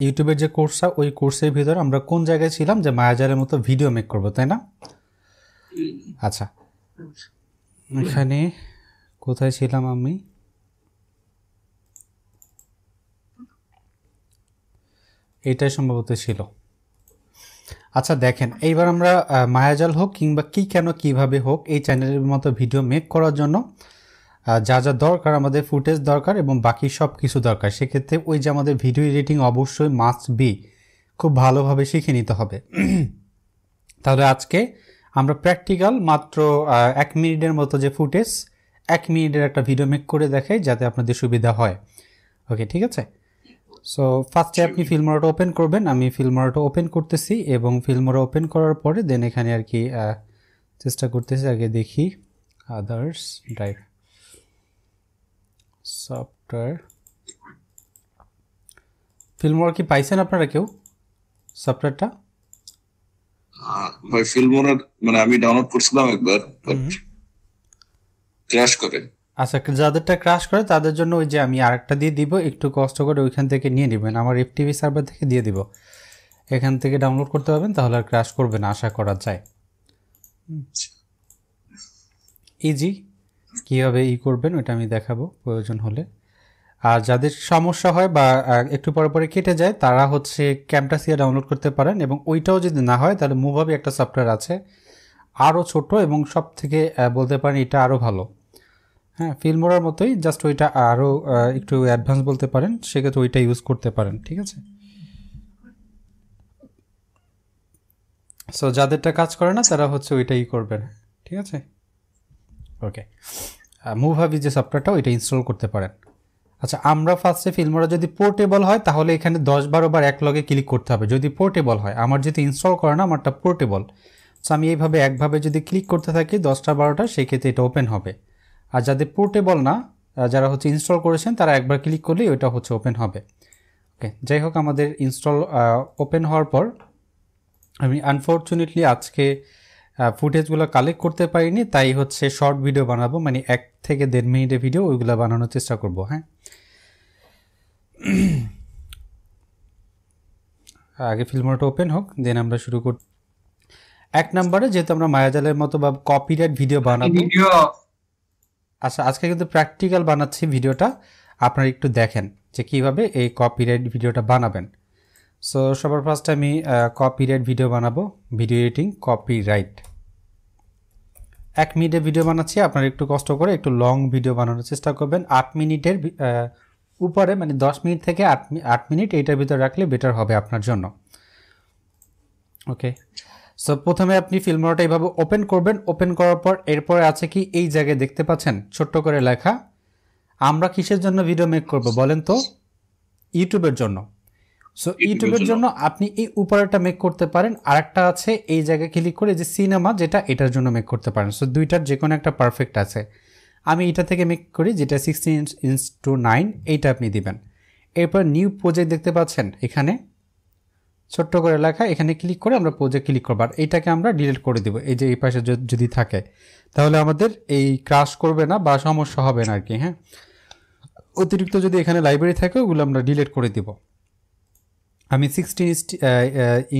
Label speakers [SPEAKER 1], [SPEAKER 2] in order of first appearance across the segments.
[SPEAKER 1] ইউটিউবের যে কোর্সটা ওই কোর্সের ভিতরে আমরা কোন জায়গায় ছিলাম যে মায়াজারের মতো ভিডিও মেক করব, তাই না? আচ্ছা। এখানে কোথায় ছিলাম আমি? এটাই সম্ভবত ছিল। আচ্ছা দেখেন, এইবার আমরা মায়াজাল হোক কিংবা কি কেন কীভাবে হোক এই চ্যানেলের মতো ভিডিও মেক করার জন্য যা যা দরকার আমাদের ফুটেজ দরকার এবং বাকি সব কিছু দরকার। সেক্ষেত্রে ওই যে আমাদের ভিডিও এডিটিং অবশ্যই মাস্ট বি খুব ভালোভাবে শিখে নিতে হবে। তাহলে আজকে আমরা প্র্যাকটিক্যাল মাত্র এক মিনিটের মতো যে ফুটেজ এক মিনিটের একটা ভিডিও মেক করে দেখাই যাতে আপনাদের সুবিধা হয়। ওকে ঠিক আছে? সো ফার্স্টে আপনি ফিল্মোরাটা ওপেন করবেন। আমি ফিল্মোরাটা ওপেন করতেছি এবং ফিল্মোরা ওপেন করার পরে দেন এখানে আর কি চেষ্টা করতেছি আগে দেখি আদার্স ড্রাইভ সফটওয়্যার ফিল্মোরা কি পাইছেন আপনারা কেউ? সফটওয়্যারটা
[SPEAKER 2] ভাই ফিল্মোনার মানে আমি ডাউনলোড করছিলাম একবার ক্র্যাশ করে।
[SPEAKER 1] আচ্ছা যাদেরটা ক্রাশ করে তাদের জন্য ওই যে আমি আরেকটা দিয়ে দিব একটু কষ্ট করে ওইখান থেকে নিয়ে নেবেন। আমার এফটিভি সার্ভার থেকে দিয়ে দিব। এখান থেকে ডাউনলোড করতে পারবেন তাহলে আর ক্রাশ করবে না আশা করা যায়। ইজি কীভাবে ই করবেন ওটা আমি দেখাবো প্রয়োজন হলে। আর যাদের সমস্যা হয় বা একটু পরে পরে কেটে যায়, তারা হচ্ছে ক্যামটাসিয়া ডাউনলোড করতে পারেন এবং ওইটাও যদি না হয়, তাহলে মুভাবি একটা সফটওয়্যার আছে, আরও ছোট এবং সব থেকে বলতে পারেন এটা আরও ভালো। হ্যাঁ ফিল্মোরার মতোই জাস্ট ওইটা আরও একটু অ্যাডভান্স বলতে পারেন, সেক্ষেত্রে ওইটা ইউজ করতে পারেন, ঠিক আছে? সো যাদেরটা কাজ করে না, তারা হচ্ছে ওইটাই করবেন, ঠিক আছে? ওকে মুভাবি যে সফটওয়্যারটা ওইটা ইনস্টল করতে পারেন। আচ্ছা আমরা ফার্স্টে ফিল্মরা যদি পোর্টেবল হয়, তাহলে এখানে দশ বারো বার এক লগে ক্লিক করতে হবে। যদি পোর্টেবল হয়, আমার যেহেতু ইনস্টল করে না, আমারটা পোর্টেবল সো আমি এইভাবে একভাবে যদি ক্লিক করতে থাকি, দশটা বারোটা, সেক্ষেত্রে এটা ওপেন হবে। আর যাদের পোর্টেবল না যারা হচ্ছে ইনস্টল করেছেন, তারা একবার ক্লিক করলেই ওইটা হচ্ছে ওপেন হবে। ওকে যাই হোক, আমাদের ইনস্টল ওপেন হওয়ার পর, আমি আনফর্চুনেটলি আজকে ফুটেজগুলো কালেক্ট করতে পারিনি তাই হচ্ছে শর্ট ভিডিও বানাবো মানে এক থেকে দেড় মিনিটের ভিডিও ওইগুলো বানানোর চেষ্টা করব হ্যাঁ? আগে ফিল্মটা ওপেন হোক দেন আমরা শুরু কর এক নম্বরে যেহেতু আমরা মায়াজালের মতো বা কপিরাইট ভিডিও বানাবো
[SPEAKER 3] ভিডিও
[SPEAKER 1] আচ্ছা আজকে কিন্তু প্র্যাকটিক্যাল বানাচ্ছি ভিডিওটা আপনারা একটু দেখেন যে কীভাবে এই কপিরাইট ভিডিওটা বানাবেন। সো সবার ফার্স্ট আমি কপি কপিরাইট ভিডিও বানাবো। ভিডিও এডিটিং কপিরাইট এক মিনিটের ভিডিও বানাচ্ছি, আপনারা একটু কষ্ট করে একটু লং ভিডিও বানানোর চেষ্টা করবেন। আট মিনিটের উপরে মানে দশ মিনিট থেকে আট আট মিনিট এইটার ভিতরে রাখলে বেটার হবে আপনার জন্য। ওকে সো প্রথমে আপনি ফিল্মটা এইভাবে ওপেন করবেন। ওপেন করার পর এরপরে আছে কি, এই জায়গায় দেখতে পাচ্ছেন, ছোট্ট করে লেখা। আমরা কিসের জন্য ভিডিও মেক করব বলেন তো? ইউটিউবের জন্য। সো ইউটিউবের জন্য আপনি এই উপরেরটা মেক করতে পারেন আরেকটা আছে এই জায়গায় ক্লিক করে যে সিনেমা যেটা এটার জন্য মেক করতে পারেন। সো দুইটার যে কোনো একটা পারফেক্ট আছে। আমি এটা থেকে মেক করি যেটা sixteen inch inch to nine এইটা আপনি দিবেন। এরপর নিউ প্রজেক্ট দেখতে পাচ্ছেন এখানে। ছোট্ট করে লেখা এখানে ক্লিক করে আমরা প্রজেক্ট ক্লিক করব। আর এইটাকে আমরা ডিলিট করে দেবো এই যে এই পাশে যদি থাকে। তাহলে আমাদের এই ক্রাশ করবে না বা সমস্যা হবে না আর কি হ্যাঁ? অতিরিক্ত যদি এখানে লাইব্রেরি থাকে ওগুলো আমরা ডিলিট করে দিব। আমি সিক্সটিন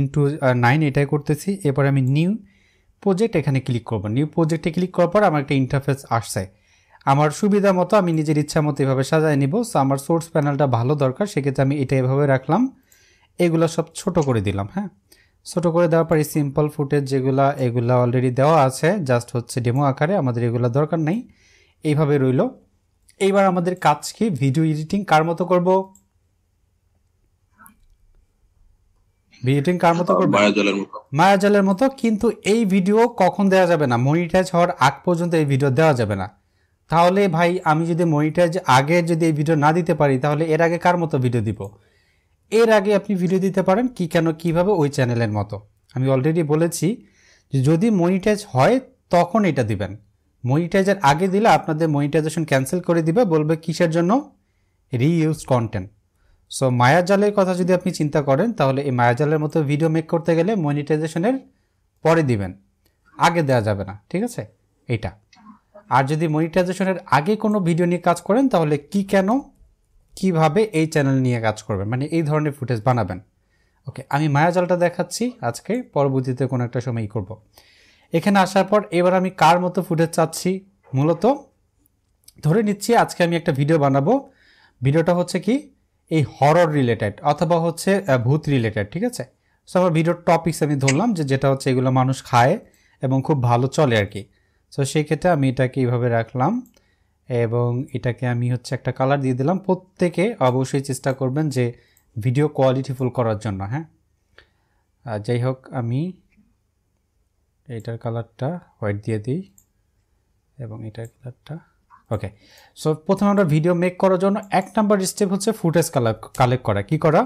[SPEAKER 1] ইন্টু নাইন এটাই করতেছি। এরপর আমি নিউ প্রজেক্ট এখানে ক্লিক করব। নিউ প্রজেক্টে ক্লিক করার পর আমার একটা ইন্টারফেস আসছে। আমার সুবিধা মতো আমি নিজের ইচ্ছা মতো এভাবে সাজায় নিব। সো আমার সোর্স প্যানেলটা ভালো দরকার, সেক্ষেত্রে আমি এটা এভাবে রাখলাম। এগুলো সব ছোট করে দিলাম হ্যাঁ? ছোট করে দেওয়ার পরে সিম্পল ফুটেজ যেগুলা, এগুলা অলরেডি দেওয়া আছে। জাস্ট হচ্ছে ডেমো আকারে, আমাদের এগুলো দরকার নেই। এইভাবে রইল। এইবার আমাদের কাজ কি? ভিডিও এডিটিং কার মতো করব? ভিডিও কার মতো করব?
[SPEAKER 2] মায়াজালের মতো।
[SPEAKER 1] মায়াজালের মতো কিন্তু এই ভিডিও কখন দেওয়া যাবে না? মনিটাইজ হওয়ার আগ পর্যন্ত এই ভিডিও দেওয়া যাবে না। তাহলে ভাই আমি যদি মনিটাইজ আগে যদি এই ভিডিও না দিতে পারি তাহলে এর আগে কার মতো ভিডিও দিব? এর আগে আপনি ভিডিও দিতে পারেন কি কেন কীভাবে ওই চ্যানেলের মতো। আমি অলরেডি বলেছি যে যদি মনিটাইজ হয় তখন এটা দিবেন। মনিটাইজের আগে দিলে আপনাদের মনিটাইজেশন ক্যান্সেল করে দিবে বলবে কিসের জন্য? রিইউজ কন্টেন্ট সো মায়াজালের কথা যদি আপনি চিন্তা করেন, তাহলে এই মায়াজালের মতো ভিডিও মেক করতে গেলে মনিটাইজেশনের পরে দিবেন। আগে দেওয়া যাবে না, ঠিক আছে? এইটা। আর যদি মনিটাইজেশনের আগে কোনো ভিডিও নিয়ে কাজ করেন, তাহলে কি কেন, কীভাবে এই চ্যানেল নিয়ে কাজ করবেন? মানে এই ধরনের ফুটেজ বানাবেন। ওকে আমি মায়াজালটা দেখাচ্ছি আজকে, পরবর্তীতে কোনো একটা সময় করব। এখানে আসার পর এবার আমি কার মতো ফুটেজ চাচ্ছি? মূলত ধরে নিচ্ছি আজকে আমি একটা ভিডিও বানাবো। ভিডিওটা হচ্ছে কি এই হরর রিলেটেড অথবা হচ্ছে ভূত রিলেটেড ঠিক আছে? সো আমার ভিডিওর টপিকস আমি ধরলাম যে যেটা হচ্ছে এগুলো মানুষ খায় এবং খুব ভালো চলে আর কি। সো সেই ক্ষেত্রে আমি এটাকে এইভাবে রাখলাম এবং এটাকে আমি হচ্ছে একটা কালার দিয়ে দিলাম। প্রত্যেকে অবশ্যই চেষ্টা করবেন যে ভিডিও কোয়ালিটিফুল করার জন্য হ্যাঁ? যাই হোক, আমি এটার কালারটা হোয়াইট দিয়ে দিই এবং এটার কালারটা ওকে সো প্রথমে আমরা ভিডিও মেক করার জন্য এক নাম্বার স্টেপ হচ্ছে ফুটেজ কালেক্ট করা। কি করা?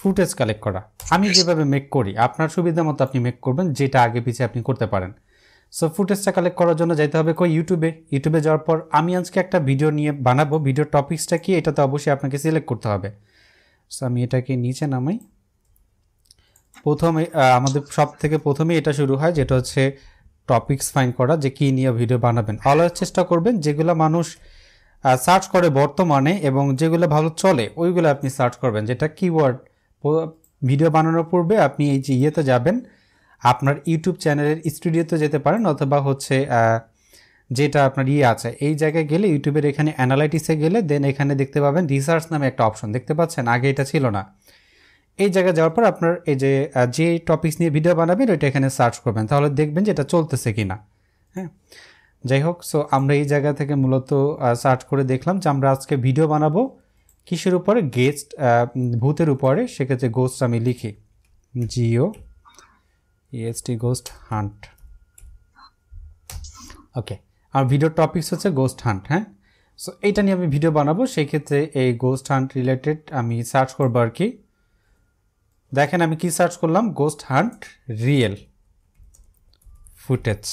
[SPEAKER 1] ফুটেজ কালেক্ট করা। আমি যেভাবে মেক করি আপনার সুবিধা মতো আপনি মেক করবেন যেটা আগে পিছিয়ে আপনি করতে পারেন। সো ফুটেজটা কালেক্ট করার জন্য যাইতে হবে কই? ইউটিউবে ইউটিউবে যাওয়ার পর আমি আজকে একটা ভিডিও নিয়ে বানাবো। ভিডিও টপিক্সটা কি? এটা তো অবশ্যই আপনাকে সিলেক্ট করতে হবে। সো আমি এটাকে নিচে নামাই। প্রথমে আমাদের সব থেকে প্রথমে এটা শুরু হয় যেটা হচ্ছে টপিকস ফাইন করা, যে কী নিয়ে ভিডিও বানাবেন। অলওয়েজ চেষ্টা করবেন, যেগুলো মানুষ সার্চ করে বর্তমানে এবং যেগুলো ভালো চলে, ওইগুলো আপনি সার্চ করবেন। যেটা কিওয়ার্ড ভিডিও বানানোর পূর্বে আপনি এই যে ইয়েতে যাবেন, আপনার ইউটিউব চ্যানেলের স্টুডিওতে যেতে পারেন অথবা হচ্ছে যেটা আপনার ইয়ে আছে, এই জায়গায় গেলে ইউটিউবের এখানে অ্যানালাইটিসে গেলে দেন এখানে দেখতে পাবেন রিসার্চ নামে একটা অপশন দেখতে পাচ্ছেন? আগে এটা ছিল না। এই জায়গায় যাওয়ার পর আপনার এই যে যে টপিকস নিয়ে ভিডিও বানাবেন, ওইটা এখানে সার্চ করবেন। তাহলে দেখবেন যে এটা চলতেছে কি না হ্যাঁ? যাই হোক সো আমরা এই জায়গা থেকে মূলত সার্চ করে দেখলাম যে আমরা আজকে ভিডিও বানাবো কিসের উপরে? গেস্ট ভূতের উপরে। সেক্ষেত্রে গোস্ট আমি লিখি। G O E S T ghost hunt okay আর ভিডিও টপিকস হচ্ছে গোস্ট হান্ট হ্যাঁ? সো এইটা নিয়ে আমি ভিডিও বানাবো। সেই ক্ষেত্রে এই গোস্ট হান্ট রিলেটেড আমি সার্চ করব আর কি। দেখেন আমি কি সার্চ করলাম? Ghost hunt real footage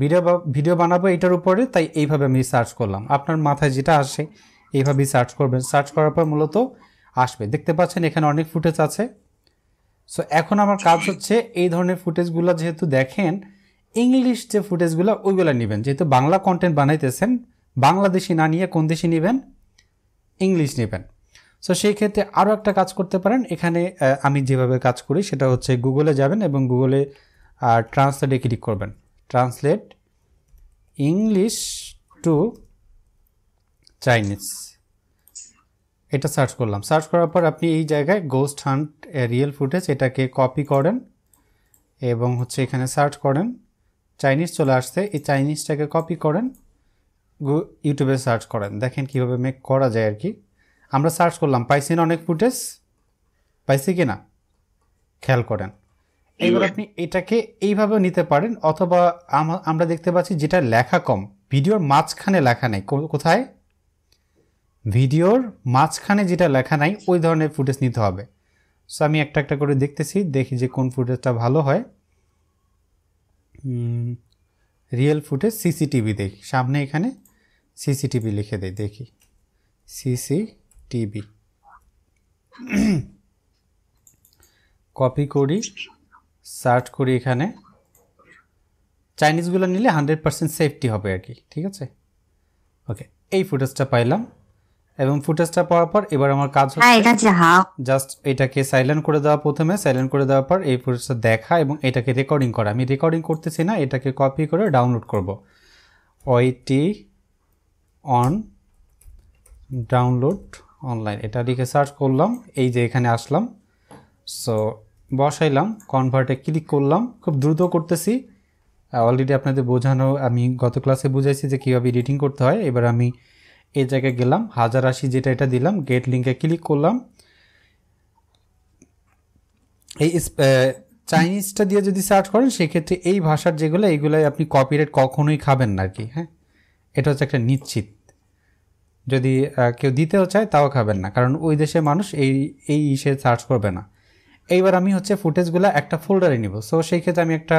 [SPEAKER 1] video video বানাবো এটার উপরে, তাই এইভাবে আমি সার্চ করলাম। আপনার মাথায় যেটা আসে, এইভাবেই সার্চ করবেন। সার্চ করার পর মূলত আসবে। দেখতে পাচ্ছেন এখানে অনেক ফুটেজ আছে। সো এখন আমার কাজ হচ্ছে এই ধরনের ফুটেজগুলো যেহেতু দেখেন ইংলিশ যে ফুটেজগুলো ওইগুলো নেবেন। যেহেতু বাংলা কন্টেন্ট বানাইতেছেন, বাংলাদেশি না নিয়ে কোন দেশি নেবেন? ইংলিশ নেবেন। সো সেই ক্ষেত্রে আরও একটা কাজ করতে পারেন। এখানে আমি যেভাবে কাজ করি সেটা হচ্ছে গুগলে যাবেন এবং গুগলে ট্রান্সলেটে ক্লিক করবেন। ট্রান্সলেট ইংলিশ টু চাইনিজ এটা সার্চ করলাম। সার্চ করার পর আপনি এই জায়গায় গোস্ট হান্ট রিয়েল ফুটেজ এটাকে কপি করেন এবং হচ্ছে এখানে সার্চ করেন। চাইনিজ চলে আসছে। এই চাইনিজটাকে কপি করেন। ইউটিউবে সার্চ করেন। দেখেন কীভাবে মেক করা যায় আর কি। আমরা সার্চ করলাম পাইছি না অনেক ফুটেজ পাইছি কি না? খেয়াল করেন। এবার আপনি এটাকে এইভাবেও নিতে পারেন অথবা আমা- আমরা দেখতে পাচ্ছি যেটা লেখা কম। ভিডিওর মাঝখানে লেখা নেই। কোথায়? ভিডিওর মাঝখানে যেটা লেখা নাই ওই ধরনের ফুটেজ নিতে হবে। সো আমি একটা একটা করে দেখতেছি দেখি যে কোন ফুটেজটা ভালো হয়। রিয়েল ফুটেজ সিসিটিভি দেখি। সামনে এখানে সিসিটিভি লিখে দেয় দেখি। টিবি কপি করি সার্চ করি এখানে। চাইনিজগুলো নিলে হান্ড্রেড পার্সেন্ট সেফটি হবে আর কি ঠিক আছে? ওকে এই ফুটেজটা পাইলাম। এবং ফুটেজটা পাওয়ার পর এবার আমার কাজ হচ্ছে
[SPEAKER 3] হ্যাঁ,
[SPEAKER 1] জাস্ট এটাকে সাইলেন্ট করে দেওয়া প্রথমে। সাইলেন্ট করে দেওয়ার পর এই ফুটেজটা দেখা এবং এটাকে রেকর্ডিং করা। আমি রেকর্ডিং করতেছি না এটাকে কপি করে ডাউনলোড করব। ওইটি অন ডাউনলোড অনলাইন এটা লিখে সার্চ করলাম, এই যে এখানে আসলাম। সো বসাইলাম কনভার্টে ক্লিক করলাম। খুব দ্রুত করতেছি। অলরেডি আপনাদের বোঝানো, আমি গত ক্লাসে বুঝাইছি যে কীভাবে এডিটিং করতে হয়। এবার আমি এই জায়গায় গেলাম, হাজার আশি যেটা এটা দিলাম গেট লিঙ্কে ক্লিক করলাম। এই চাইনিজটা দিয়ে যদি সার্চ করেন, সেক্ষেত্রে এই ভাষার যেগুলো, এইগুলোই আপনি কপিরাইট কখনোই খাবেন না আর কি হ্যাঁ? এটা হচ্ছে একটা নিশ্চিত। যদি কেউ দিতেও চায়, তাও খাবেন না। কারণ ওই দেশের মানুষ এই এই ইসে সার্চ করবে না। এইবার আমি হচ্ছে ফুটেজগুলো একটা ফোল্ডারে নিব। সো সেই ক্ষেত্রে আমি একটা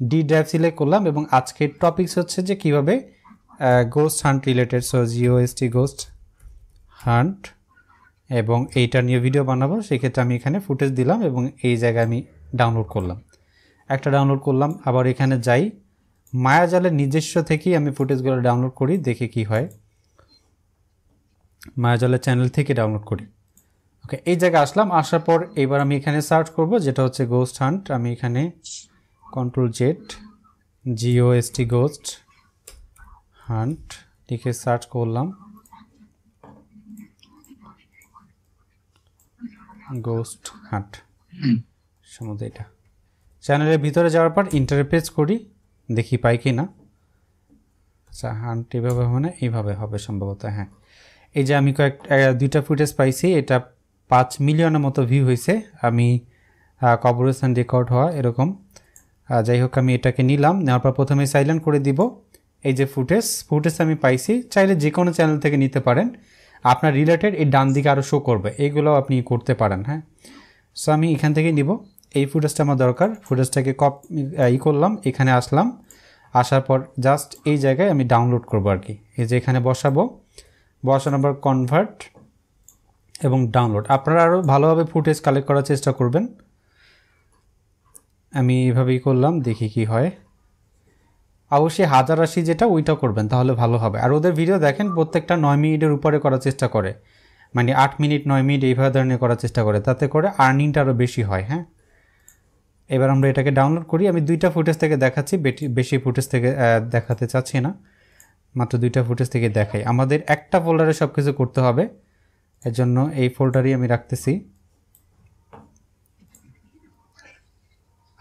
[SPEAKER 1] ডি ড্রাইভ সিলেক্ট করলাম এবং আজকের টপিকস হচ্ছে যে কীভাবে ghost hunt related so G O S T ghost hunt এবং এইটা নিয়ে ভিডিও বানাবো। সেক্ষেত্রে আমি এখানে ফুটেজ দিলাম এবং এই জায়গায় আমি ডাউনলোড করলাম। একটা ডাউনলোড করলাম, আবার এখানে যাই। মায়াজালের নিজস্ব থেকেই আমি ফুটেজগুলো ডাউনলোড করি, দেখে কি হয়। মায়াজলের চ্যানেল থেকে ডাউনলোড করি। ওকে, এই জায়গায় আসলাম, আসার পর এবার আমি এখানে সার্চ করব, যেটা হচ্ছে গোস্ট হান্ট আমি এখানে control Z G O S T ghost hunt লিখে সার্চ করলাম। গোস্ট হান্ট সম্ভবত এটা। চ্যানেলের ভিতরে যাওয়ার পর ইন্টারপেজ করি, দেখি পাই কি না আচ্ছা হান্ট এভাবে হবে না এইভাবে হবে সম্ভবত হ্যাঁ। এই যে আমি কয়েক দুইটা ফুটেজ পাইছি, এটা পাঁচ মিলিয়নের মতো ভিউ হয়েছে আমি কবরস্থান রেকর্ড হওয়া এরকম। যাই হোক, আমি এটাকে নিলাম, নেওয়ার পর প্রথমে সাইলেন্ট করে দিব। এই যে ফুটেজ ফুটেজ আমি পাইছি, চাইলে যে কোনো চ্যানেল থেকে নিতে পারেন। আপনার রিলেটেড এই ডান দিকে আরও শো করবে এইগুলো আপনি করতে পারেন হ্যাঁ। সো আমি এখান থেকে নিব। এই ফুটেজটা আমার দরকার, ফুটেজটাকে কপ ই করলাম, এখানে আসলাম। আসার পর জাস্ট এই জায়গায় আমি ডাউনলোড করব আর কি। এই যে এখানে বসাবো। বসানোর পর কনভার্ট এবং ডাউনলোড আপনারা আরও ভালোভাবে ফুটেজ কালেক্ট করার চেষ্টা করবেন। আমি এইভাবেই করলাম, দেখি কি হয়। অবশ্যই হাজার আশি যেটা, ওইটা করবেন, তাহলে ভালো হবে। আর ওদের ভিডিও দেখেন, প্রত্যেকটা নয় মিনিটের উপরে করার চেষ্টা করে। মানে আট মিনিট, নয় মিনিট, এইভাবে ধরনের করার চেষ্টা করে, তাতে করে আর্নিংটা আরও বেশি হয় হ্যাঁ? এবার আমরা এটাকে ডাউনলোড করি। আমি দুইটা ফুটেজ থেকে দেখাচ্ছি বেশি ফুটেজ থেকে দেখাতে চাচ্ছি না। মাত্র দুইটা ফুটেজ থেকে দেখাই। আমাদের একটা ফোল্ডারে সব কিছু করতে হবে। এর জন্য এই ফোল্ডারই আমি রাখতেছি।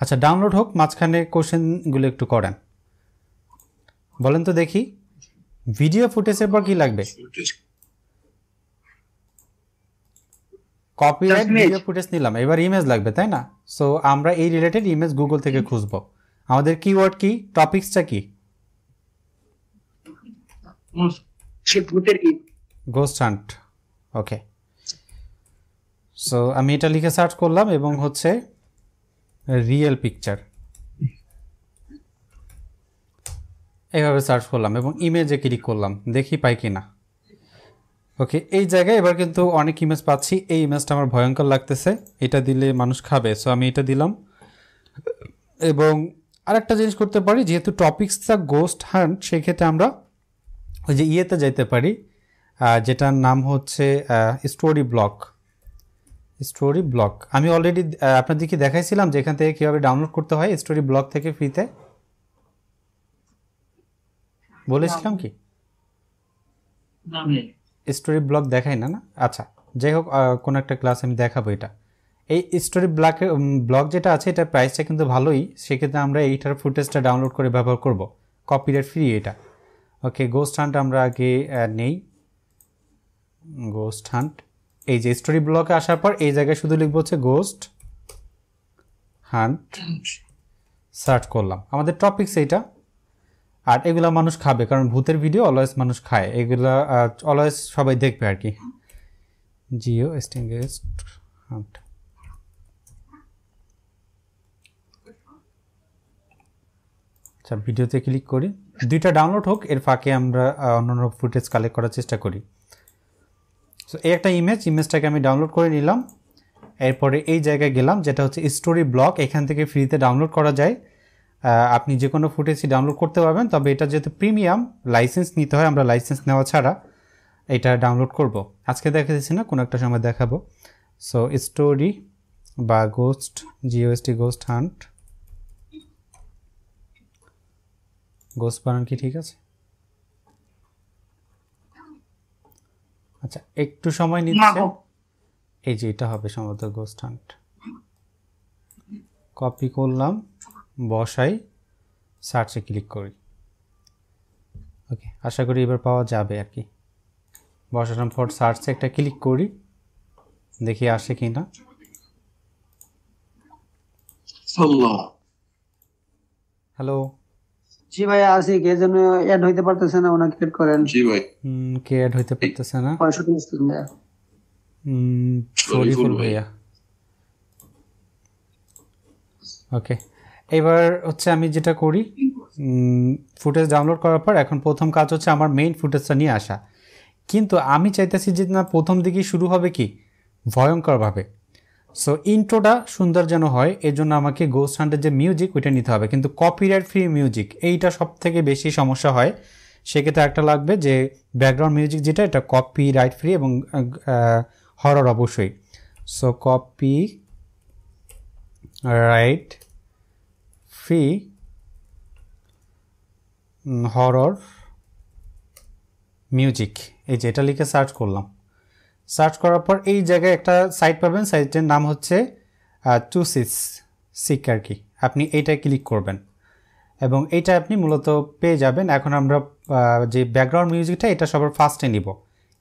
[SPEAKER 1] আচ্ছা ডাউনলোড হোক মাঝখানে কোশ্চেনগুলো একটু করেন। বলেন তো দেখি ভিডিও ফুটেজের পর কি লাগবে? কপিরাইট ভিডিও ফুটেজ নিলাম। এবার ইমেজ লাগবে তাই না? সো আমরা এই রিলেটেড ইমেজ গুগল থেকে খুঁজবো। আমাদের কিওয়ার্ড কি? টপিকসটা কি?
[SPEAKER 3] সে ভূতের কি
[SPEAKER 1] গোস্ট হান্ট ওকে সো আমি এটা লিখে সার্চ করলাম এবং হচ্ছে রিয়েল পিকচার এইভাবে সার্চ করলাম এবং ইমেজে ক্লিক করলাম। দেখি পাই কি না। ওকে এই জায়গায় এবার কিন্তু অনেক ইমেজ পাচ্ছি। এই ইমেজটা আমার ভয়ঙ্কর লাগতেছে। এটা দিলে মানুষ খাবে। সো আমি এটা দিলাম। এবং আরেকটা জিনিস করতে পারি, যেহেতু টপিক্সটা গোস্ট হান্ট সেক্ষেত্রে আমরা ওই যে ইয়েতে যাইতে পারি যেটার নাম হচ্ছে স্টোরি ব্লক স্টোরি ব্লক আমি অলরেডি আপনাদেরকে দেখাইছিলাম যে এখান থেকে কীভাবে ডাউনলোড করতে হয় স্টোরি ব্লক থেকে ফ্রিতে বলেছিলাম কি? স্টোরি ব্লক দেখাই না না? আচ্ছা যাই হোক কোনো একটা ক্লাস আমি দেখাবো এটা। এই স্টোরি ব্লকে ব্লক যেটা আছে, এটার প্রাইসটা কিন্তু ভালোই। সেক্ষেত্রে আমরা এইটার ফুটেজটা ডাউনলোড করে ব্যবহার করব। কপিরাইট ফ্রি এটা। ওকে গোস্ট হান্ট আমরা আগে নেই। গোস্ট হান্ট এই যে স্টোরি ব্লকে আসার পর এই জায়গায় শুধু লিখব হচ্ছে গোস্ট হান্ট সার্চ করলাম। আমাদের টপিকস এইটা। আর এগুলা মানুষ খাবে, কারণ ভূতের ভিডিও অলওয়েজ মানুষ খায়। এগুলা অলওয়েজ সবাই দেখবে আর কি। জিও স্টিংগেস্ট হান্ট আচ্ছা ভিডিওতে ক্লিক করি। দুইটা ডাউনলোড হোক এর ফাঁকে আমরা আহ, অন্যান্য ফুটেজ কালেক্ট করার চেষ্টা করি। সো এই একটা ইমেজ ইমেজটাকে আমি ডাউনলোড করে নিলাম। এরপরে এই জায়গায় গেলাম যেটা হচ্ছে স্টোরি ব্লক এখান থেকে ফ্রিতে ডাউনলোড করা যায়। আপনি যে কোনো ফুটেজই ডাউনলোড করতে পারবেন তবে এটা যেহেতু প্রিমিয়াম লাইসেন্স নিতে হয় আমরা লাইসেন্স নেওয়া ছাড়া এটা ডাউনলোড করব। আজকে দেখা দিচ্ছি না কোনো একটা সময় দেখাবো। সো স্টোরি বা ghost G O S T ghost hunt ghost বানান কি ঠিক আছে? আচ্ছা একটু সময় নিচ্ছে। এই যে এটা হবে সম্ভবত গোস্ট হান্ট। কপি করলাম বসাই সার্চে ক্লিক করি। ওকে আশা করি এবার পাওয়া যাবে আর কি। বসালাম ফর সার্চে একটা ক্লিক করি দেখি আসে কি না। হ্যালো।
[SPEAKER 4] জি ভাই আছি। কে যেন অ্যাড হইতে পারতেছে না ওনাকে অ্যাড করেন।
[SPEAKER 2] জি ভাই।
[SPEAKER 1] কে অ্যাড হইতে পারতেছে না?
[SPEAKER 4] ভাইয়া।
[SPEAKER 1] ওকে এবার হচ্ছে আমি যেটা করি ফুটেজ ডাউনলোড করার পর এখন প্রথম কাজ হচ্ছে আমার মেইন ফুটেজটা নিয়ে আসা। কিন্তু আমি চাইতেছি যে না প্রথম দিকেই শুরু হবে কি? ভয়ঙ্করভাবে। সো ইন্ট্রোটা সুন্দর যেন হয় এর জন্য আমাকে গোস্ট হান্টের যে মিউজিক ওইটা নিতে হবে। কিন্তু কপিরাইট ফ্রি মিউজিক এইটা সব থেকে বেশি সমস্যা হয়। সেক্ষেত্রে একটা লাগবে যে ব্যাকগ্রাউন্ড মিউজিক যেটা, এটা কপি রাইট ফ্রি এবং হরর অবশ্যই। So copyright free horror music এই যে, এটা লিখে সার্চ করলাম। সার্চ করার পর এই জায়গায় একটা সাইট পাবেন। সাইটের নাম হচ্ছে টু সিস সিক আর কি। আপনি এইটায় ক্লিক করবেন। এবং এইটা আপনি মূলত পেয়ে যাবেন। এখন আমরা যে ব্যাকগ্রাউন্ড মিউজিকটা এটা সবার ফার্স্টে নিব।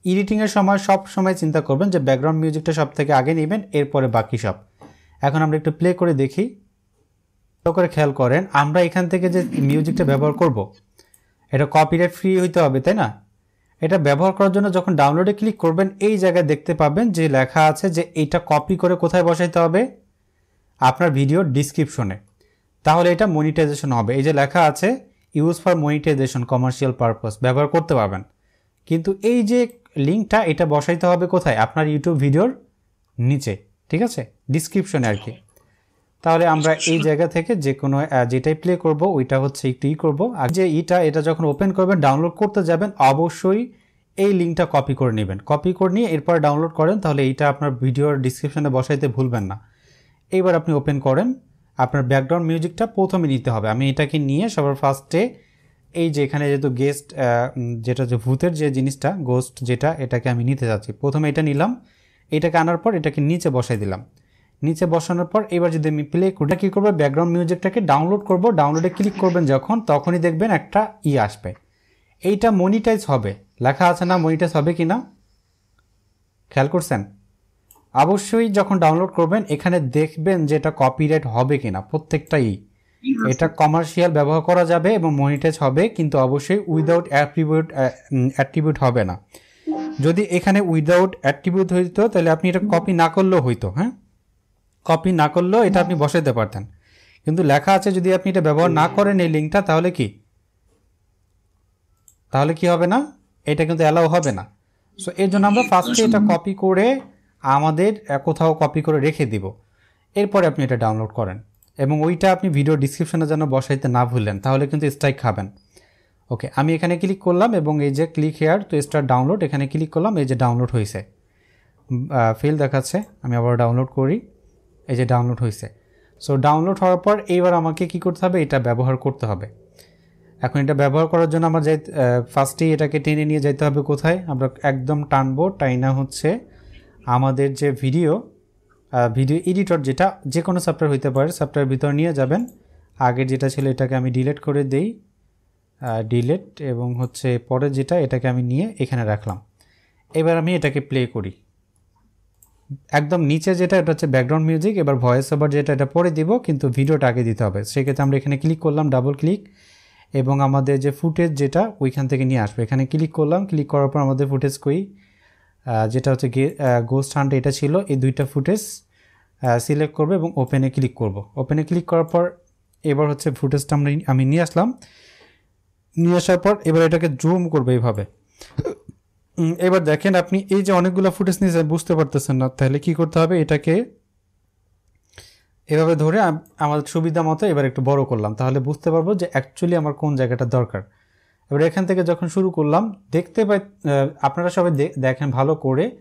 [SPEAKER 1] এডিটিংয়ের সময় সব সময় চিন্তা করবেন যে ব্যাকগ্রাউন্ড মিউজিকটা সব থেকে আগে নেবেন, এরপরে বাকি সব। এখন আমরা একটু প্লে করে দেখি। ভালো করে খেয়াল করেন, আমরা এখান থেকে যে মিউজিকটা ব্যবহার করব, এটা কপিরাইট ফ্রি হইতে হবে, তাই না? এটা ব্যবহার করার জন্য যখন ডাউনলোডে ক্লিক করবেন, এই জায়গায় দেখতে পাবেন যে লেখা আছে যে এইটা কপি করে কোথায় বসাইতে হবে। আপনার ভিডিও ডিসক্রিপশনে তাহলে এটা মনিটাইজেশন হবে। এই যে লেখা আছে use for monetization commercial purpose ব্যবহার করতে পারবেন। কিন্তু এই যে লিঙ্কটা এটা বসাইতে হবে কোথায়? আপনার ইউটিউব ভিডিওর নিচে, ঠিক আছে? ডিসক্রিপশনে আর কি। তাহলে আমরা এই জায়গা থেকে যে কোনো যেটাই প্লে করব, ওইটা হচ্ছে একটু ই করব। আর যে ইটা এটা যখন ওপেন করবেন ডাউনলোড করতে যাবেন, অবশ্যই এই লিঙ্কটা কপি করে নেবেন। কপি করে নিয়ে এরপর ডাউনলোড করেন, তাহলে এইটা আপনার ভিডিওর ডিসক্রিপশনে বসাইতে ভুলবেন না। এইবার আপনি ওপেন করেন, আপনার ব্যাকগ্রাউন্ড মিউজিকটা প্রথমে নিতে হবে। আমি এটাকে নিয়ে সবার ফার্স্টে এই যে এখানে যেহেতু গেস্ট যেটা যে ভূতের যে জিনিসটা গোস্ট যেটা, এটাকে আমি নিতে যাচ্ছি। প্রথমে এটা নিলাম, এটাকে আনার পর এটাকে নিচে বসাই দিলাম। নিচে বসানোর পর এবার যদি আমি প্লে করি কী করব? ব্যাকগ্রাউন্ড মিউজিকটাকে ডাউনলোড করব। ডাউনলোডে ক্লিক করবেন যখন তখনই দেখবেন একটা ই আসবে। এইটা মনিটাইজ হবে। লেখা আছে না মনিটাইজ হবে কি না খেয়াল করছেন? অবশ্যই যখন ডাউনলোড করবেন এখানে দেখবেন যে এটা কপিরাইট হবে কিনা প্রত্যেকটাই এটা কমার্শিয়াল ব্যবহার করা যাবে এবং মনিটাইজ হবে কিন্তু অবশ্যই উইদাউট অ্যাট্রিবিউট অ্যাট্রিবিউট হবে না। যদি এখানে উইদাউট অ্যাট্রিবিউট হইতো তাহলে আপনি এটা কপি না করলেও হইতো হ্যাঁ? কপি না করলেও এটা আপনি বসাইতে পারতেন। কিন্তু লেখা আছে যদি আপনি এটা ব্যবহার না করেন এই লিঙ্কটা তাহলে কি? তাহলে কি হবে না? এটা কিন্তু অ্যালাউ হবে না। সো এর জন্য আমরা ফার্স্টে এটা কপি করে আমাদের কোথাও কপি করে রেখে দিব। এরপরে আপনি এটা ডাউনলোড করেন। এবং ওইটা আপনি ভিডিও ডিসক্রিপশনে যেন বসাইতে না ভুলেন তাহলে কিন্তু স্ট্রাইক খাবেন। ওকে আমি এখানে ক্লিক করলাম এবং এই যে click here to start download এখানে ক্লিক করলাম এই যে ডাউনলোড হয়েছে ফেল দেখাচ্ছে আমি আবার ডাউনলোড করি। এই যে ডাউনলোড হয়েছে। সো ডাউনলোড হওয়ার পর এইবার আমাকে কি করতে হবে? এটা ব্যবহার করতে হবে। এখন এটা ব্যবহার করার জন্য আমার যাই ফার্স্টেই এটাকে টেনে নিয়ে যেতে হবে কোথায়? আমরা একদম টানবো। টাইনা হচ্ছে আমাদের যে ভিডিও ভিডিও এডিটর যেটা যে কোনো সফটওয়্যার হইতে পারে সফটওয়্যার ভিতর নিয়ে যাবেন। আগের যেটা ছিল এটাকে আমি ডিলিট করে দেই। ডিলেট এবং হচ্ছে পরের যেটা, এটাকে আমি নিয়ে এখানে রাখলাম। এবার আমি এটাকে প্লে করি। একদম নিচে যেটা, এটা হচ্ছে ব্যাকগ্রাউন্ড মিউজিক এবার ভয়েস ওভার যেটা, এটা পরে দিব, কিন্তু ভিডিওটা আগে দিতে হবে। সেক্ষেত্রে আমরা এখানে ক্লিক করলাম ডাবল ক্লিক এবং আমাদের যে ফুটেজ যেটা, ওইখান থেকে নিয়ে আসবে। এখানে ক্লিক করলাম ক্লিক করার পর আমাদের ফুটেজ কই? যেটা হচ্ছে গোস্ট হান্ট এটা ছিল, এই দুইটা ফুটেজ সিলেক্ট করব এবং ওপেনে ক্লিক করব। ওপেনে ক্লিক করার পর এবার হচ্ছে ফুটেজটা আমরা আমি নিয়ে আসলাম। নিয়ে আসার পর এবার এটাকে জুম করব এইভাবে। এবার দেখেন আপনি এই যে অনেকগুলো ফুটেজ নিয়েছেন বুঝতে পারতেছেন না, তাহলে কি করতে হবে? এটাকে এভাবে ধরে আম- আমার সুবিধা মতো এবার একটু বড় করলাম। তাহলে বুঝতে পারব যে অ্যাকচুয়ালি আমার কোন জায়গাটা দরকার। এবার এখান থেকে যখন শুরু করলাম, দেখতে পাই আপনারা সবাই দেখেন ভালো করে।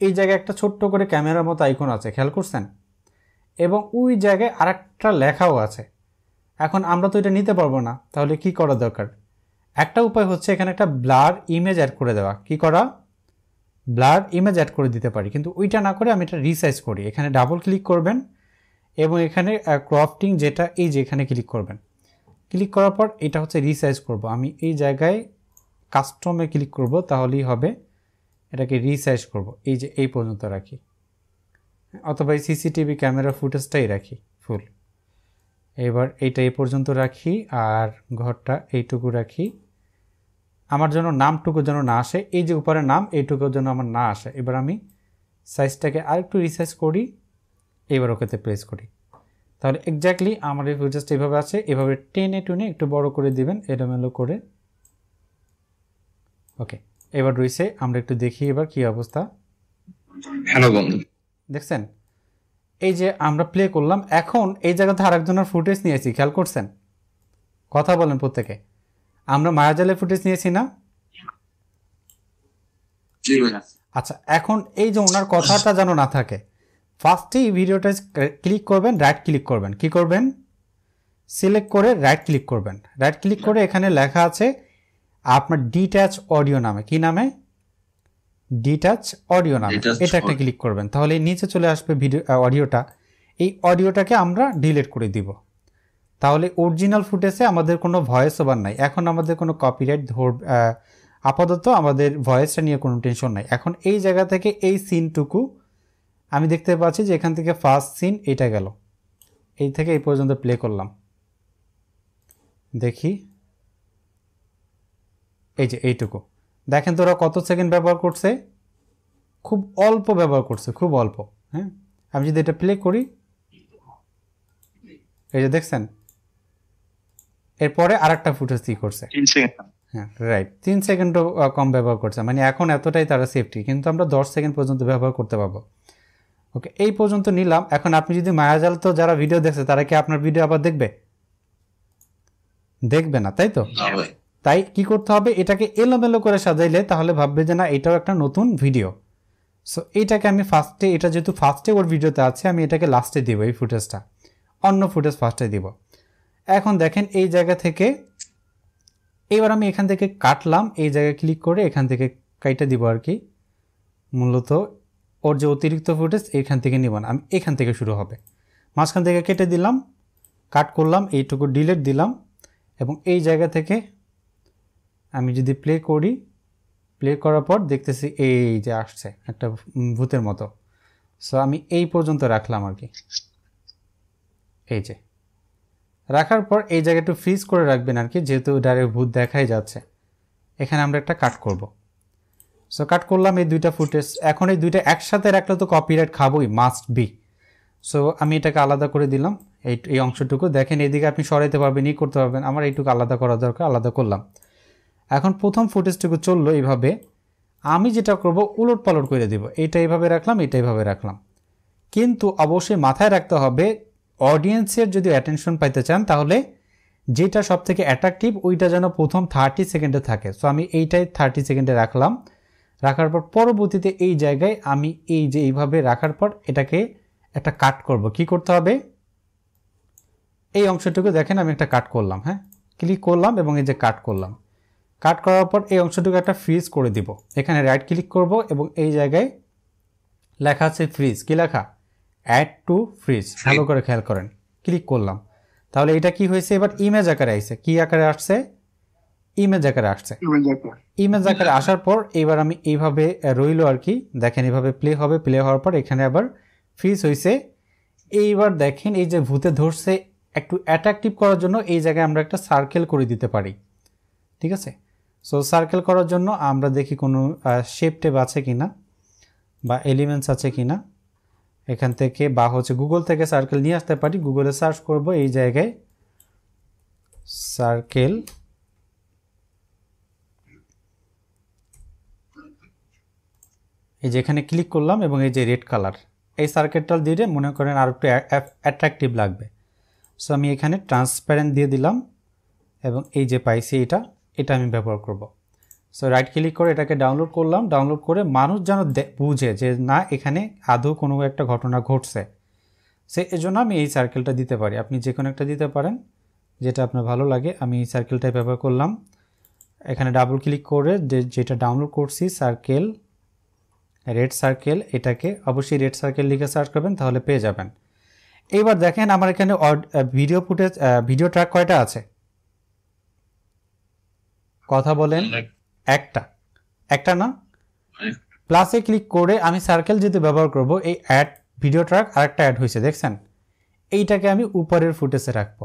[SPEAKER 1] এই জায়গায় একটা ছোট্ট করে ক্যামেরার মতো আইকন আছে, খেয়াল করছেন? এবং ওই জায়গায় আরেকটা লেখাও আছে। এখন আমরা তো এটা নিতে পারব না, তাহলে কি করা দরকার? একটা উপায় হচ্ছে এখানে একটা ব্লার ইমেজ অ্যাড করে দেওয়া। কি করা? ব্লার ইমেজ অ্যাড করে দিতে পারি। কিন্তু ওইটা না করে আমি এটা রিসাইজ করি। এখানে ডাবল ক্লিক করবেন এবং এখানে ক্রফটিং যেটা, এই যে এখানে ক্লিক করবেন। ক্লিক করার পর এটা হচ্ছে রিসাইজ করব। আমি এই জায়গায় কাস্টমে ক্লিক করব, তাহলেই হবে এটাকে রিসাইজ করব। এই যে এই পর্যন্ত রাখি। অথবা সিসিটিভি ক্যামেরা ফুটেজটাই রাখি ফুল এবার এইটা এই পর্যন্ত রাখি আর ঘরটা এইটুকু রাখি। আমার জন্য নামটুকু যেন না আসে এই যে উপরে নাম এইটুকু যেন আমার না আসে। এবার আমি সাইজটাকে আরেকটু রিসাইজ করি এবার ওকেতে প্লেস করি। তাহলে এক্স্যাক্টলি আমার এই ফুটেজটা এভাবে আছে এভাবে টেনে টুনে একটু বড় করে দিবেন এলোমেলো করে। ওকে এবার রয়েছে আমরা একটু দেখি এবার কি অবস্থা।
[SPEAKER 2] হ্যালো বন্ধু।
[SPEAKER 1] দেখছেন? এই যে আমরা প্লে করলাম এখন এই জায়গাতে আরেকজনের ফুটেজ নিয়েছি খেয়াল করছেন? কথা বলেন প্রত্যেকে। আমরা মায়াজালের ফুটেজ নিয়েছি না? আচ্ছা এখন এই যে ওনার কথাটা যেন না থাকে ফার্স্টেই ভিডিওটা ক্লিক করবেন রাইট ক্লিক করবেন। কি করবেন? সিলেক্ট করে রাইট ক্লিক করবেন। রাইট ক্লিক করে এখানে লেখা আছে আপনার ডিট্যাচ অডিও নামে। কি নামে? ডিট্যাচ অডিও নামে। এটা একটা ক্লিক করবেন। তাহলে নিচে চলে আসবে ভিডিও অডিওটা এই অডিওটাকে আমরা ডিলিট করে দিব। তাহলে অরিজিনাল ফুটেজে আমাদের কোনো ভয়েস ওভার নাই। এখন আমাদের কোনো কপিরাইট ধর আপাতত আমাদের ভয়েসটা নিয়ে কোনো টেনশন নাই। এখন এই জায়গা থেকে এই সিনটুকু আমি দেখতে পাচ্ছি যে এখান থেকে ফার্স্ট সিন এটা গেল। এই থেকে এই পর্যন্ত প্লে করলাম। দেখি। এই যে এইটুকু। দেখেন তো ওরা কত সেকেন্ড ব্যবহার করছে? খুব অল্প ব্যবহার করছে খুব অল্প হ্যাঁ? আমি যদি এটা প্লে করি এই যে দেখছেন? এরপরে আর একটা ফুটেজ কি করছে হ্যাঁ রাইট তিন সেকেন্ডও কম ব্যবহার করছে। মানে এখন এতটাই তারা সেফটি কিন্তু আমরা দশ সেকেন্ড পর্যন্ত ব্যবহার করতে পারব। ওকে এই পর্যন্ত নিলাম। এখন আপনি যদি মায়াজাল তো যারা ভিডিও দেখছে তারা কি আপনার ভিডিও আবার দেখবে? দেখবে না তাই তো? তাই কি করতে হবে? এটাকে এলোমেলো করে সাজাইলে তাহলে ভাববে যে না, এটাও একটা নতুন ভিডিও সো এটাকে আমি ফার্স্টে এটা যেহেতু ফার্স্টে ওর ভিডিওতে আছে, আমি এটাকে লাস্টে দিব এই ফুটেজটা অন্য ফুটেজ ফার্স্টে দিব। এখন দেখেন এই জায়গা থেকে, এবার আমি এখান থেকে কাটলাম, এই জায়গায় ক্লিক করে এখান থেকে কাইটা দিব আর কি। মূলত ওর যে অতিরিক্ত ফুটেজ এখান থেকে নিব না, আমি এখান থেকে শুরু হবে। মাঝখান থেকে কেটে দিলাম কাট করলাম, এইটুকু ডিলেট দিলাম, এবং এই জায়গা থেকে আমি যদি প্লে করি প্লে করার পর দেখতেছি এই যে আসছে একটা ভূতের মতো। সো আমি এই পর্যন্ত রাখলাম আর কি। এই যে। রাখার পর এই জায়গাটা ফ্রিজ করে রাখবেন আর কি, যেহেতু ডাইরেক্ট ভূত দেখাই যাচ্ছে। এখানে আমরা একটা কাট করব। সো কাট করলাম এই দুইটা ফুটেজ। এখন এই দুইটা একসাথে রাখলে তো কপিরাইট খাবোই মাস্ট বি সো আমি এটাকে আলাদা করে দিলাম। এই এই অংশটুকু। দেখেন, এদিকে আপনি সরাইতে পারবেন, ই করতে পারবেন। আমার এইটুকু আলাদা করা দরকার, আলাদা করলাম। এখন প্রথম ফুটেজটুকু চলল এইভাবে। আমি যেটা করব উলট পালট করে দিব। এইটা এইভাবে রাখলাম, এটা এইভাবে রাখলাম। কিন্তু অবশ্যই মাথায় রাখতে হবে অডিয়েন্সের যদি অ্যাটেনশন পাইতে চান, তাহলে যেটা সব থেকে অ্যাট্রাকটিভ ওইটা যেন প্রথম থার্টি সেকেন্ডে থাকে। সো আমি এইটাই থার্টি সেকেন্ডে রাখলাম। রাখার পর পরবর্তীতে এই জায়গায় আমি এই যে এইভাবে রাখার পর এটাকে একটা কাট করব। কি করতে হবে? এই অংশটুকু দেখেন, আমি একটা কাট করলাম হ্যাঁ? ক্লিক করলাম এবং এই যে কাট করলাম। কাট করার পর এই অংশটুকু একটা ফ্রিজ করে দিব। এখানে রাইট ক্লিক করব এবং এই জায়গায় লেখা আছে ফ্রিজ কি লেখা? অ্যাড টু ফ্রিজ ভালো করে খেয়াল করেন। ক্লিক করলাম। তাহলে এটা কি হয়েছে? এবার ইমেজ আকারে আসছে কি আকারে আসছে? ইমেজ আকারে আসছে। ইমেজ আকারে। আসার পর এবার আমি এইভাবে রইল আর কি। দেখেন এইভাবে প্লে হবে। প্লে হওয়ার পর এখানে আবার ফ্রিজ হয়েছে এইবার দেখেন এই যে ভূতে ধরছে একটু অ্যাট্রাকটিভ করার জন্য এই জায়গায় আমরা একটা সার্কেল করে দিতে পারি। ঠিক আছে? সো সার্কেল করার জন্য আমরা দেখি কোনো শেপ টেপ আছে কি না বা এলিমেন্টস আছে কি না এখান থেকে বা হচ্ছে গুগল থেকে সার্কেল নিয়ে আসতে পারি। গুগলে সার্চ করব এই জায়গায় সার্কেল এই যে এখানে ক্লিক করলাম এবং এই যে রেড কালার এই সার্কেলটা দিলে মনে করেন আর একটু অ্যাট্রাকটিভ লাগবে। সো আমি এখানে ট্রান্সপারেন্ট দিয়ে দিলাম এবং এই যে পাইছি এটা। এটা আমি ব্যবহার করব। সো রাইট ক্লিক করে এটাকে ডাউনলোড করলাম। ডাউনলোড করে মানুষ যেন বুঝে যে না, এখানে আদৌ কোনো একটা ঘটনা ঘটছে। সে এজন্য আমি এই সার্কেলটা দিতে পারি। আপনি যে কোনো একটা দিতে পারেন। যেটা আপনার ভালো লাগে, আমি এই সার্কেলটাই ব্যবহার করলাম। এখানে ডাবল ক্লিক করে যেটা ডাউনলোড করছি সার্কেল রেড সার্কেল এটাকে অবশ্যই রেড সার্কেল লিখে সার্চ করবেন, তাহলে পেয়ে যাবেন। এইবার দেখেন আমার এখানে ভিডিও ফুটেজ ভিডিও ট্র্যাক কয়টা আছে? কথা বলেন একটা। একটা না? প্লাসে ক্লিক করে আমি সার্কেল যেহেতু ব্যবহার করব এই অ্যাড ভিডিও ট্র্যাক আরেকটা অ্যাড হয়েছে দেখছেন? এইটাকে আমি উপরের ফুটেজে রাখব।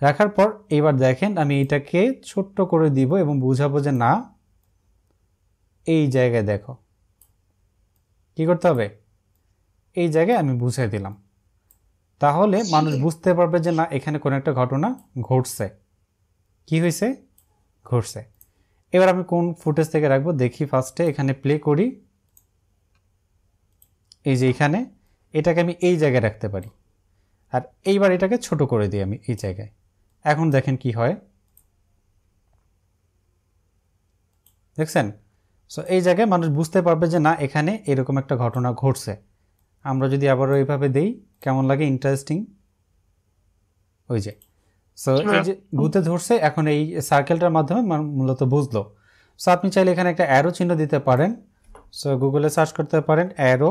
[SPEAKER 1] রাখার পর এবার দেখেন আমি এটাকে ছোট্ট করে দিব এবং বুঝাবো যে না এই জায়গায় দেখো। কি করতে হবে? এই জায়গায় আমি বুঝিয়ে দিলাম। তাহলে মানুষ বুঝতে পারবে যে না এখানে কোনো একটা ঘটনা ঘটছে। কি হয়েছে? ঘটছে। এবার আমি কোন ফুটেজ থেকে রাখব? দেখি ফার্স্টে এখানে প্লে করি। এই যে এখানে, এটাকে আমি এই জায়গায় রাখতে পারি। আর এইবার এটাকে ছোট করে দিই আমি এই জায়গায়। এখন দেখেন কি হয়। দেখছেন? সো এই জায়গায় মানুষ বুঝতে পারবে যে না, এখানে এরকম একটা ঘটনা ঘটছে। আমরা যদি আবারও এইভাবে দেই, কেমন লাগে? ইন্টারেস্টিং ওই যে। সো এই যে ভূতে ধরছে এখন এই সার্কেলটার মাধ্যমে মূলত বুঝলো। সো আপনি চাইলে এখানে একটা অ্যারো চিহ্ন দিতে পারেন। সো গুগলে সার্চ করতে পারেন অ্যারো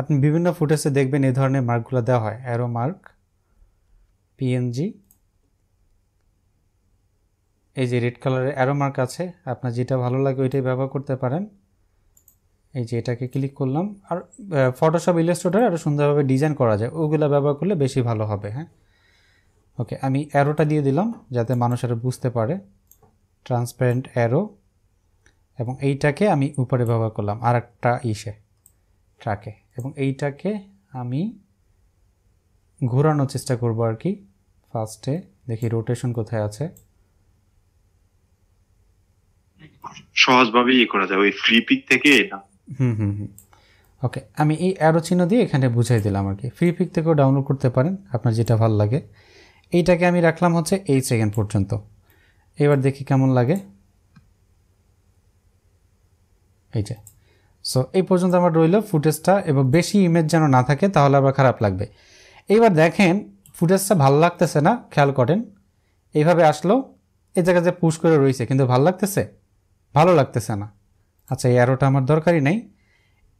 [SPEAKER 1] আপনি বিভিন্ন ফুটেজে দেখবেন এই ধরনের মার্কগুলো দেওয়া হয়। অ্যারো মার্ক পিএনজি এই যে রেড কালারের অ্যারো মার্ক আছে আপনার যেটা ভালো লাগে ওইটাই ব্যবহার করতে পারেন। এই যে এটাকে ক্লিক করলাম। আর ফটোশপ ইলাস্ট্রেটর আরও সুন্দরভাবে ডিজাইন করা যায়। ওগুলো ব্যবহার করলে বেশি ভালো হবে হ্যাঁ? ওকে আমি অ্যারোটা দিয়ে দিলাম যাতে মানুষ আরও বুঝতে পারে। ট্রান্সপারেন্ট অ্যারো এবং এইটাকে আমি উপরে ব্যবহার করলাম আর একটা ইসে ট্রাকে। এবং এইটাকে আমি ঘোরানোর চেষ্টা করব আর কি। ফার্স্টে দেখি রোটেশন কোথায় আছে।
[SPEAKER 5] সহজভাবে ইয়ে করা যায় ওই ফ্রি পিক থেকে
[SPEAKER 1] হুম হুম হুম। ওকে আমি এই অ্যারো চিহ্ন দিয়ে এখানে বুঝাই দিলাম আর কি। ফ্রি পিক থেকেও ডাউনলোড করতে পারেন আপনার যেটা ভালো লাগে। এইটাকে আমি রাখলাম হচ্ছে এই সেকেন্ড পর্যন্ত। এবার দেখি কেমন লাগে। এই যে। সো এই পর্যন্ত আমার রইল ফুটেজটা এবং বেশি ইমেজ যেন না থাকে তাহলে আবার খারাপ লাগবে। এইবার দেখেন ফুটেজটা ভালো লাগতেছে না, খেয়াল করেন। এইভাবে আসলো, এই জায়গায় যে পুশ করে রয়েছে, কিন্তু ভালো লাগতেছে? ভালো লাগতেছে না। আচ্ছা এই অ্যারোটা আমার দরকারই নেই।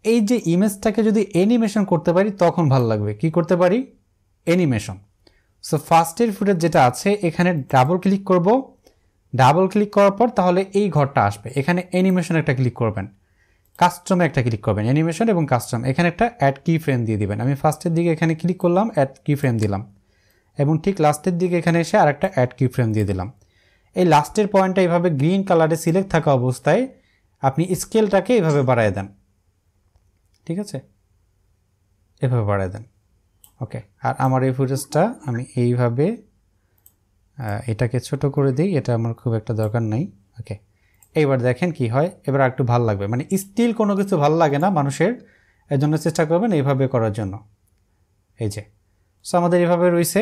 [SPEAKER 1] এই যে ইমেজটাকে যদি অ্যানিমেশন করতে পারি, তখন ভালো লাগবে। কি করতে পারি? অ্যানিমেশন সো ফার্স্টের ফুটেজ যেটা আছে, এখানে ডাবল ক্লিক করব। ডাবল ক্লিক করার পর তাহলে এই ঘরটা আসবে। এখানে অ্যানিমেশন একটা ক্লিক করবেন। কাস্টমে একটা ক্লিক করবেন। অ্যানিমেশন এবং কাস্টম এখানে একটা অ্যাড কি ফ্রেম দিয়ে দিবেন। আমি ফার্স্টের দিকে এখানে ক্লিক করলাম অ্যাড কি ফ্রেম দিলাম। এবং ঠিক লাস্টের দিকে এখানে এসে আর একটা অ্যাড কি ফ্রেম দিয়ে দিলাম। এই লাস্টের পয়েন্টটা এইভাবে গ্রিন কালারে সিলেক্ট থাকা অবস্থায় আপনি স্কেলটাকে এভাবে বাড়ায় দেন। ঠিক আছে? এভাবে বাড়ায় দেন। ওকে আর আমার এই ফুটেজটা আমি এইভাবে এটাকে ছোট করে দিই, এটা আমার খুব একটা দরকার নাই। ওকে এইবার দেখেন কি হয়, এবার একটু ভালো লাগবে। মানে স্টিল কোনো কিছু ভালো লাগে না মানুষের এর জন্য চেষ্টা করবেন এইভাবে করার জন্য। এই যে। সো আমাদের এইভাবে রয়েছে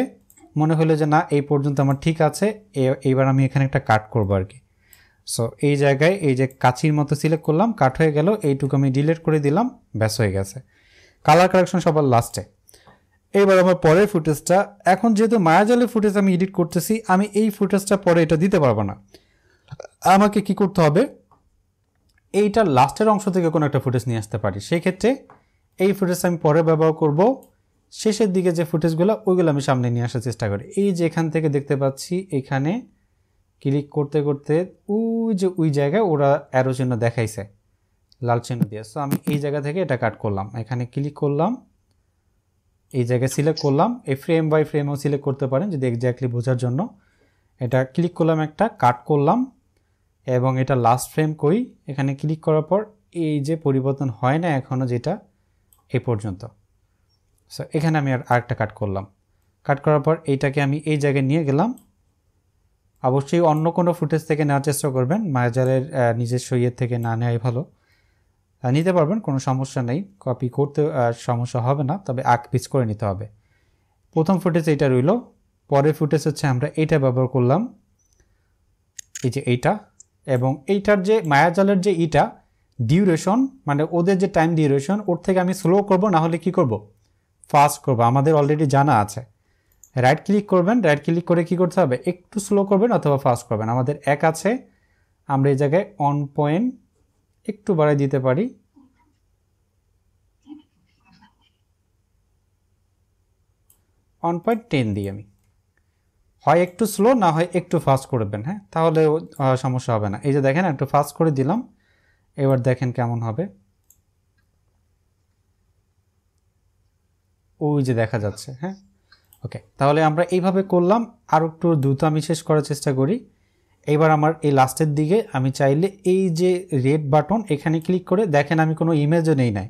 [SPEAKER 1] মনে হলো যে না, এই পর্যন্ত আমার ঠিক আছে এইবার আমি এখানে একটা কাট করব আর কি। সো এই জায়গায় এই যে কাচির মতো সিলেক্ট করলাম, কাট হয়ে গেল, এইটুকু আমি ডিলিট করে দিলাম, ব্যাস হয়ে গেছে। কালার কারেকশন সবার লাস্টে এবার আমার পরের ফুটেজটা। এখন যেহেতু মায়াজালের ফুটেজ আমি এডিট করতেছি, আমি এই ফুটেজটা পরে এটা দিতে পারব না। আমাকে কি করতে হবে? এইটার লাস্টের অংশ থেকে কোনো একটা ফুটেজ নিয়ে আসতে পারি। সেই ক্ষেত্রে এই ফুটেজ আমি পরে ব্যবহার করব। শেষের দিকে যে ফুটেজগুলো, ওইগুলো আমি সামনে নিয়ে আসার চেষ্টা করি। এই যে এখান থেকে দেখতে পাচ্ছি, এখানে ক্লিক করতে করতে ওই যে ওই জায়গায় ওরা অ্যারো চিহ্ন দেখাইছে, লাল চিহ্ন দিয়ে। সো আমি এই জায়গা থেকে এটা কাট করলাম। এখানে ক্লিক করলাম। এই জায়গায় সিলেক্ট করলাম। এই ফ্রেম বাই ফ্রেমও সিলেক্ট করতে পারেন, যদি এক্স্যাক্টলি বোঝার জন্য। এটা ক্লিক করলাম একটা কাট করলাম, এবং এটা লাস্ট ফ্রেম কই এখানে ক্লিক করার পর এই যে পরিবর্তন হয় না এখনও যেটা, এ পর্যন্ত। সো এখানে আমি আর আরেকটা কাট করলাম। কাট করার পর এইটাকে আমি এই জায়গায় নিয়ে গেলাম। অবশ্যই অন্য কোনো ফুটেজ থেকে নেওয়ার চেষ্টা করবেন। মায়াজারের নিজস্ব ইয়ের থেকে না নেওয়াই ভালো। নিতে পারবেন, কোনো সমস্যা নেই। কপি করতে সমস্যা হবে না, তবে আগ পিচ করে নিতে হবে। প্রথম ফুটেজ এইটা রইল, পরের ফুটেজ হচ্ছে আমরা এইটা ব্যবহার করলাম। এই যে এইটা, এবং এইটার যে মায়াজালের যে ইটা ডিউরেশন মানে ওদের যে টাইম ডিউরেশন ওর থেকে আমি স্লো করব, না হলে কি করব? ফাস্ট করব, আমাদের অলরেডি জানা আছে। রাইট ক্লিক করবেন রাইট ক্লিক করে কি করতে হবে? একটু স্লো করবেন অথবা ফাস্ট করবেন। আমাদের এক আছে, আমরা এই জায়গায় অন পয়েন্ট একটু বাড়াই দিতে পারি। ওয়ান পয়েন্ট টেন দিই আমি। হয় একটু স্লো না হয় একটু ফাস্ট করবেন হ্যাঁ? তাহলে সমস্যা হবে না। এই যে দেখেন, একটু ফাস্ট করে দিলাম। এবার দেখেন কেমন হবে। ওই যে দেখা যাচ্ছে হ্যাঁ? ওকে তাহলে আমরা এইভাবে করলাম। আর একটু দ্রুত আমি শেষ করার চেষ্টা করি। এবার আমার এই লাস্টের দিকে আমি চাইলে এই যে রেড বাটন এখানে ক্লিক করে দেখেন আমি কোনো ইমেজও নেই নাই।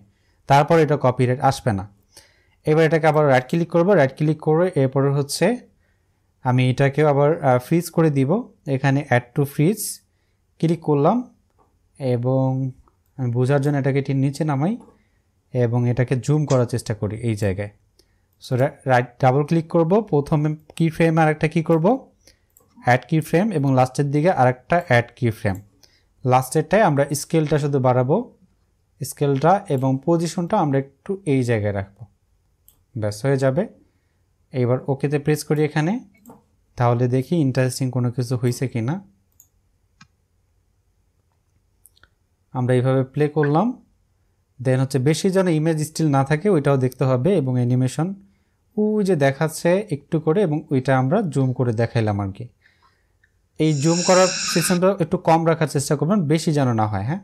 [SPEAKER 1] তারপর এটা কপিরাইট আসবে না। এবার এটাকে আবার রাইট ক্লিক করব। রাইট ক্লিক করে এরপরে হচ্ছে আমি এটাকেও আবার ফ্রিজ করে দিব। এখানে অ্যাড টু ফ্রিজ ক্লিক করলাম এবং আমি বোঝার জন্য এটাকে ঠিক নিচে নামাই এবং এটাকে জুম করার চেষ্টা করি এই জায়গায়। সো রাইট ডাবল ক্লিক করব। প্রথমে কি ফ্রেম আর একটা কী করব। অ্যাড কি ফ্রেম এবং লাস্টের দিকে আরেকটা অ্যাড কি ফ্রেম লাস্টেরটায় আমরা স্কেলটা শুধু বাড়াবো। স্কেলটা এবং পজিশনটা আমরা একটু এই জায়গায় রাখব। ব্যাস, হয়ে যাবে। এবার ওকেতে প্রেস করি এখানে। তাহলে দেখি ইন্টারেস্টিং কোনো কিছু হয়েছে কি না আমরা এইভাবে প্লে করলাম। দেন হচ্ছে বেশি যেন ইমেজ স্টিল না থাকে, ওইটাও দেখতে হবে এবং অ্যানিমেশন ওই যে দেখাচ্ছে একটু করে এবং ওইটা আমরা জুম করে দেখাইলাম আর কি। এই জুম করার সিস্টেমটা একটু কম রাখার চেষ্টা করবেন, বেশি যেন না হয় হ্যাঁ?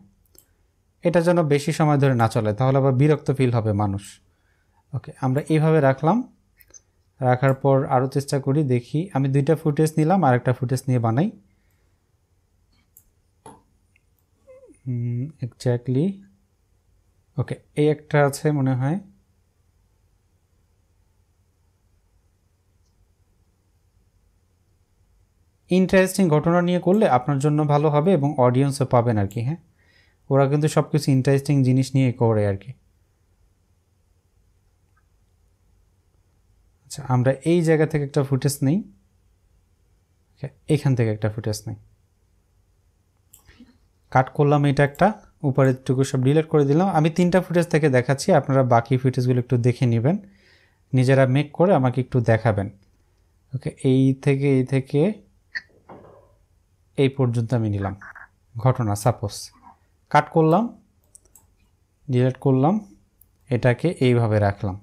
[SPEAKER 1] এটা যেন বেশি সময় ধরে না চলে, তাহলে আবার বিরক্ত ফিল হবে মানুষ। ওকে, আমরা এইভাবে রাখলাম। রাখার পর আরও চেষ্টা করি, দেখি। আমি দুইটা ফুটেজ নিলাম আর একটা ফুটেজ নিয়ে বানাই। এক্স্যাক্টলি ওকে, এই একটা আছে মনে হয়। ইন্টারেস্টিং ঘটনা নিয়ে করলে আপনার জন্য ভালো হবে এবং অডিয়েন্সও পাবেন আর কি হ্যাঁ? ওরা কিন্তু সব কিছু ইন্টারেস্টিং জিনিস নিয়ে করে আর কি। আচ্ছা আমরা এই জায়গা থেকে একটা ফুটেজ নেই। এখান থেকে একটা ফুটেজ নেই। কাট করলাম এটা একটা, উপরের টুকু সব ডিলিট করে দিলাম। আমি তিনটা ফুটেজ থেকে দেখাচ্ছি, আপনারা বাকি ফুটেজগুলো একটু দেখে নেবেন। নিজেরা মেক করে আমাকে একটু দেখাবেন। ওকে এই থেকে এই থেকে এই পর্যন্ত আমি নিলাম। ঘটনা সাপোজ কাট করলাম ডিলিট করলাম, এটাকে এইভাবে রাখলাম।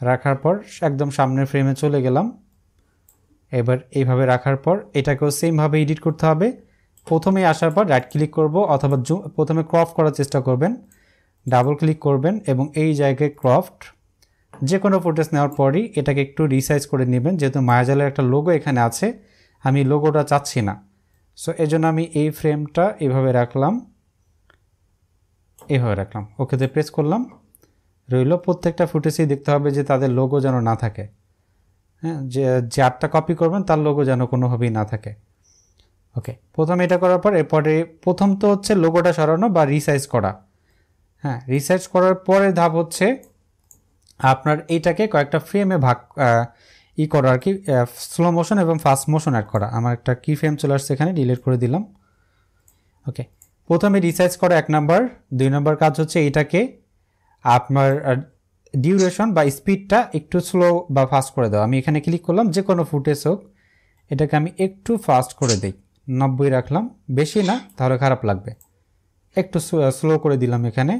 [SPEAKER 1] রাখার পর একদম সামনের ফ্রেমে চলে গেলাম। এবার এইভাবে রাখার পর এটাকেও সেমভাবে এডিট করতে হবে। প্রথমে আসার পর রাইট ক্লিক করব অথবা জুম প্রথমে ক্রপ করার চেষ্টা করবেন। ডাবল ক্লিক করবেন এবং এই জায়গায় ক্রফট যে কোনো ফুটেজ নেওয়ার পরই এটাকে একটু রিসাইজ করে নেবেন। যেহেতু মায়াজালের একটা লোগো এখানে আছে আমি লোগোটা চাচ্ছি না। সো এজন্য আমি এই ফ্রেমটা এভাবে রাখলাম। এভাবে রাখলাম। ওকেতে প্রেস করলাম। রইল, প্রত্যেকটা ফুটেজেই দেখতে হবে যে তাদের লোগো যেন না থাকে। হ্যাঁ যে যারটা কপি করবেন, তার লোগো যেন কোনোভাবেই না থাকে। ওকে প্রথমে এটা করার পর, এরপরে প্রথম তো হচ্ছে লোগোটা সরানো বা রিসাইজ করা। হ্যাঁ রিসাইজ করার পরের ধাপ হচ্ছে আপনার এইটাকে কয়েকটা ফ্রেমে ভাগ ই করা আর কি স্লো মোশন এবং ফাস্ট মোশন অ্যাড করা। আমার একটা কি ফ্রেম চলে আসছে এখানে ডিলিট করে দিলাম। ওকে প্রথমে রিসাইজ করা এক নাম্বার দুই নম্বর কাজ হচ্ছে এটাকে আপনার ডিউরেশন বা স্পিডটা একটু স্লো বা ফাস্ট করে দাও। আমি এখানে ক্লিক করলাম, যে কোনো ফুটেজ হোক, এটাকে আমি একটু ফাস্ট করে দিই। নব্বই রাখলাম, বেশি না, তাহলে খারাপ লাগবে। একটু স্লো করে দিলাম এখানে।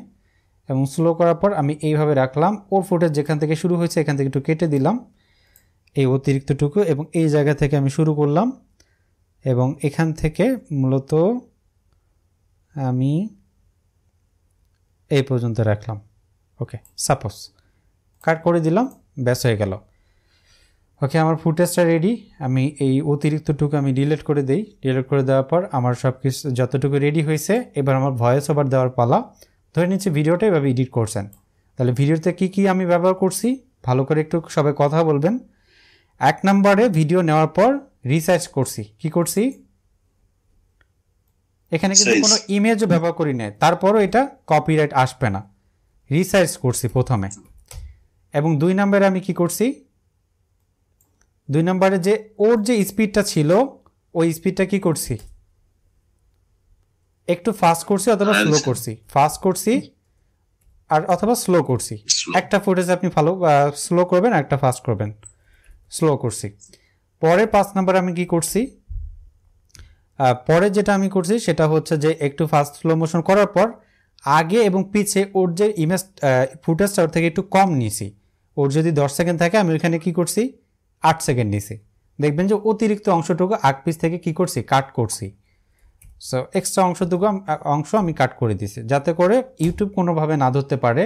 [SPEAKER 1] এবং স্লো করার পর আমি এইভাবে রাখলাম। ওর ফুটেজ যেখান থেকে শুরু হয়েছে, এখান থেকে একটু কেটে দিলাম। এই অতিরিক্তটুকু এবং এই জায়গা থেকে আমি শুরু করলাম এবং এখান থেকে মূলত আমি এই পর্যন্ত রাখলাম। ওকে সাপোজ কাট করে দিলাম, ব্যাস হয়ে গেল। ওকে আমার ফুটেজটা রেডি আমি এই অতিরিক্তটুকু আমি ডিলিট করে দেই। ডিলেট করে দেওয়ার পর আমার সব কিছু যতটুকু রেডি হয়েছে, এবার আমার ভয়েস ওভার দেওয়ার পালা। ধরে নিচ্ছি ভিডিওটা এভাবে এডিট করছেন। তাহলে ভিডিওতে কি কি আমি ব্যবহার করছি? ভালো করে একটু সবাই কথা বলবেন। এক নম্বরে ভিডিও নেওয়ার পর রিসার্চ করছি। কি করছি? এখানে কিন্তু. কোনো ইমেজও ব্যবহার করি নাই। তারপরও এটা কপিরাইট আসবে না। রিসার্চ করছি প্রথমে। এবং দুই নম্বরে আমি কি করছি? দুই নম্বরে যে ওর যে স্পিডটা ছিল ওই স্পিডটা কি করছি? একটু ফাস্ট করছি অথবা। স্লো করছি। ফাস্ট করছি আর অথবা স্লো করছি। একটা ফুটেজ আপনি ভালো স্লো করবেন একটা ফাস্ট করবেন। স্লো করছি। পরে পাঁচ নাম্বার আমি কি করছি? পরে যেটা আমি করছি সেটা হচ্ছে যে একটু ফাস্ট স্লো মোশন করার পর আগে এবং পিছে ওর যে ইমেজ ফুটেজটা ওর থেকে একটু কম নিয়েছি ওর যদি দশ সেকেন্ড থাকে, আমি ওইখানে কি করছি? আট সেকেন্ড নিয়েছি দেখবেন যে অতিরিক্ত অংশটুকু আগ পিস থেকে কি করছি? কাট করছি। সো এক্সট্রা অংশটুকু অংশ আমি কাট করে দিছি। যাতে করে ইউটিউব কোনোভাবে না ধরতে পারে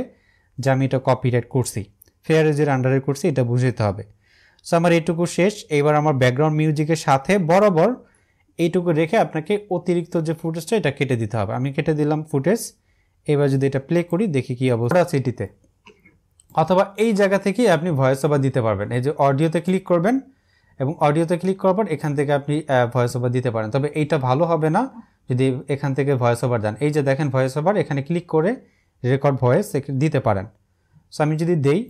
[SPEAKER 1] যে আমি এটা কপিরাইট করছি। ফেয়ার এজের আন্ডারে করছি, এটা বুঝতে হবে। সো আমার এইটুকু শেষ। এবার আমার ব্যাকগ্রাউন্ড মিউজিকের সাথে বরাবর এইটুকু রেখে আপনাকে অতিরিক্ত যে ফুটেজটা এটা কেটে দিতে হবে। আমি কেটে দিলাম ফুটেজ এবার যদি এটা প্লে করি, দেখি কি অবস্থা সিটিতে অথবা এই জায়গা থেকেই আপনি ভয়েস ওভার দিতে পারবেন। এই যে অডিওতে ক্লিক করবেন এবং অডিওতে ক্লিক করার পর এখান থেকে আপনি ভয়েস ওভার দিতে পারেন। তবে এইটা ভালো হবে না যদি এখান থেকে ভয়েস ওভার দেন। এই যে দেখেন ভয়েস ওভার এখানে ক্লিক করে রেকর্ড ভয়েস দিতে পারেন। সো আমি যদি দেই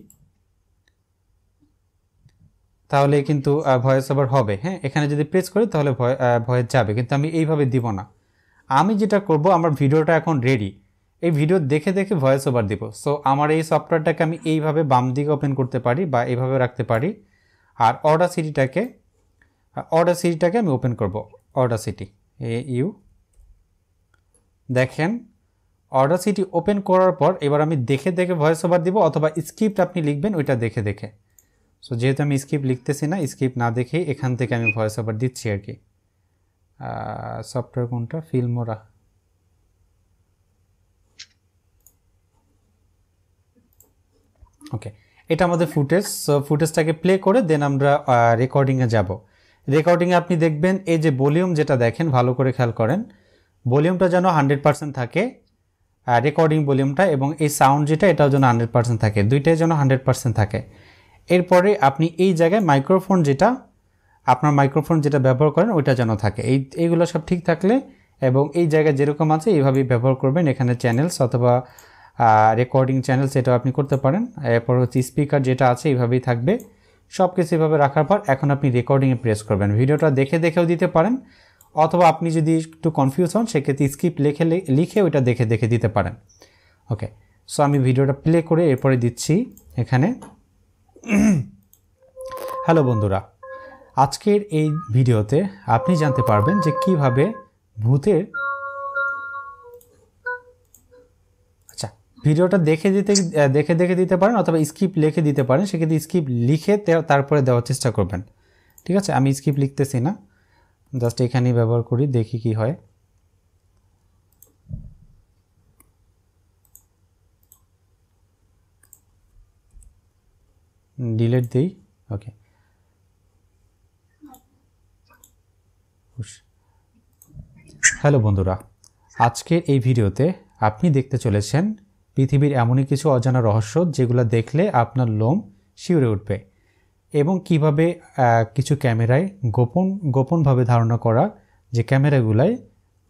[SPEAKER 1] তাহলে কিন্তু ভয়েস ওভার হবে। হ্যাঁ এখানে যদি প্রেস করি তাহলে ভয় ভয়েস যাবে। কিন্তু আমি এইভাবে দিব না। আমি যেটা করব, আমার ভিডিওটা এখন রেডি এই ভিডিও দেখে দেখে ভয়েস ওভার দিব। সো আমার এই সফটওয়্যারটাকে আমি এইভাবে বাম দিকে ওপেন করতে পারি বা এইভাবে রাখতে পারি। আর অর্ডার সিটিটাকে অর্ডার সিটিটাকে আমি ওপেন করব। অর্ডার সিটি এ ইউ দেখেন অর্ডার সিটি ওপেন করার পর এবার আমি দেখে দেখে ভয়েস ওভার দিব অথবা স্ক্রিপ্ট আপনি লিখবেন, ওইটা দেখে দেখে। সো যেহেতু আমি স্ক্রিপ্ট লিখতেছি না স্ক্রিপ্ট না দেখেই এখান থেকে আমি ভয়েস ওভার দিচ্ছি আর কি। সফটওয়্যার কোনটা? ফিল্মোরা ওকে এটা আমাদের ফুটেজ সো ফুটেজটাকে প্লে করে দেন আমরা রেকর্ডিংয়ে যাব। রেকর্ডিংয়ে আপনি দেখবেন এই যে ভলিউম যেটা দেখেন, ভালো করে খেয়াল করেন ভলিউমটা যেন হান্ড্রেড পার্সেন্ট থাকে রেকর্ডিং ভলিউমটা এবং এই সাউন্ড যেটা, এটাও যেন হান্ড্রেড পার্সেন্ট থাকে। দুইটাই যেন হান্ড্রেড পার্সেন্ট থাকে। এরপরে আপনি এই জায়গায় মাইক্রোফোন যেটা, আপনার মাইক্রোফোন যেটা ব্যবহার করেন, ওইটা যেন থাকে। এই, এইগুলো সব ঠিক থাকলে এবং এই জায়গায় যেরকম আছে, এইভাবেই ব্যবহার করবেন। এখানে চ্যানেলস অথবা রেকর্ডিং চ্যানেলস এটাও আপনি করতে পারেন। এরপর হচ্ছে স্পিকার যেটা আছে, এইভাবেই থাকবে। সব কিছু এভাবে রাখার পর এখন আপনি রেকর্ডিংয়ে প্রেস করবেন। ভিডিওটা দেখে দেখেও দিতে পারেন। অথবা আপনি যদি একটু কনফিউজ হন, সেক্ষেত্রে স্ক্রিপ্ট লিখে লিখে ওইটা দেখে দেখে দিতে পারেন। ওকে সো আমি ভিডিওটা প্লে করে এরপরে দিচ্ছি এখানে। হ্যালো বন্ধুরা, আজকের এই ভিডিওতে আপনি জানতে পারবেন যে কীভাবে ভূতের আচ্ছা ভিডিওটা দেখে দিতে দেখে দেখে দিতে পারেন অথবা স্ক্রিপ্ট লিখে দিতে পারেন, সেক্ষেত্রে স্ক্রিপ্ট লিখে তারপরে দেওয়ার চেষ্টা করবেন। ঠিক আছে? আমি স্ক্রিপ্ট লিখতেছি না। জাস্ট এখানেই ব্যবহার করি, দেখি কি হয়। ডিলেট দিই? ওকে হ্যালো বন্ধুরা। আজকের এই ভিডিওতে আপনি দেখতে চলেছেন পৃথিবীর এমনই কিছু অজানা রহস্য যেগুলো দেখলে আপনার লোম শিউরে উঠবে এবং কীভাবে কিছু ক্যামেরায় গোপন, গোপনভাবে ধারণা করা যে ক্যামেরাগুলায়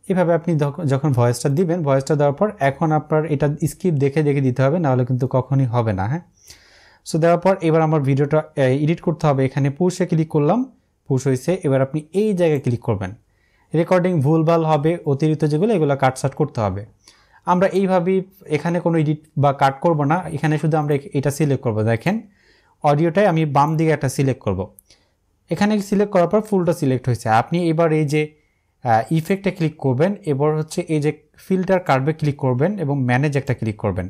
[SPEAKER 1] এভাবে আপনি যখন ভয়েসটা দিবেন ভয়েসটা দেওয়ার পর এখন আপনার এটা স্ক্রিপ্ট দেখে দেখে দিতে হবে, নাহলে কিন্তু কখনই হবে না হ্যাঁ? সো দেওয়ার পর এবার আমার ভিডিওটা এডিট করতে হবে। এখানে পুষে ক্লিক করলাম। পুষ হয়েছে। এবার আপনি এই জায়গায় ক্লিক করবেন। রেকর্ডিং ভুলভাল হবে, অতিরিক্ত যেগুলো, এগুলো কাটসাট করতে হবে। আমরা এইভাবেই এখানে কোনো এডিট বা কাট করব না। এখানে শুধু আমরা এটা সিলেক্ট করব। দেখেন অডিওটাই আমি বাম দিকে একটা সিলেক্ট করব। এখানে সিলেক্ট করার পর ফুলটা সিলেক্ট হয়েছে। আপনি এবার এই যে ইফেক্টে ক্লিক করবেন। এবার হচ্ছে এই যে ফিল্টার কার্ভে ক্লিক করবেন এবং ম্যানেজ একটা ক্লিক করবেন।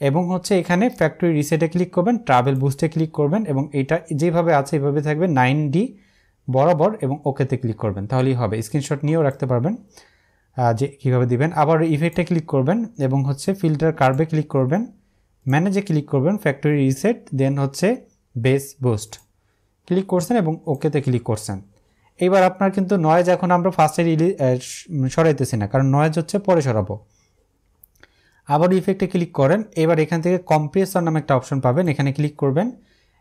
[SPEAKER 1] এবং হচ্ছে এখানে ফ্যাক্টরি রিসেটে ক্লিক করবেন ট্রাভেল বুস্টে ক্লিক করবেন এবং এটা যেভাবে আছে এভাবে থাকবে নাইন ডি বরাবর এবং ওকেতে ক্লিক করবেন। তাহলেই হবে। স্ক্রিনশট নিয়েও রাখতে পারবেন যে কীভাবে দিবেন। আবার ইফেক্টে ক্লিক করবেন এবং হচ্ছে ফিল্টার কার্ভে ক্লিক করবেন ম্যানেজে ক্লিক করবেন ফ্যাক্টরি রিসেট দেন হচ্ছে বেস বুস্ট ক্লিক করছেন এবং ওকেতে ক্লিক করছেন। এবার আপনার কিন্তু নয়েজ এখন আমরা ফার্স্টে সরাইতেছি না, কারণ নয়েজ হচ্ছে পরে সরাবো। আবার ইফেক্টে ক্লিক করেন, এবার এখান থেকে কম্প্রেসর নামে একটা অপশন পাবেন, এখানে ক্লিক করবেন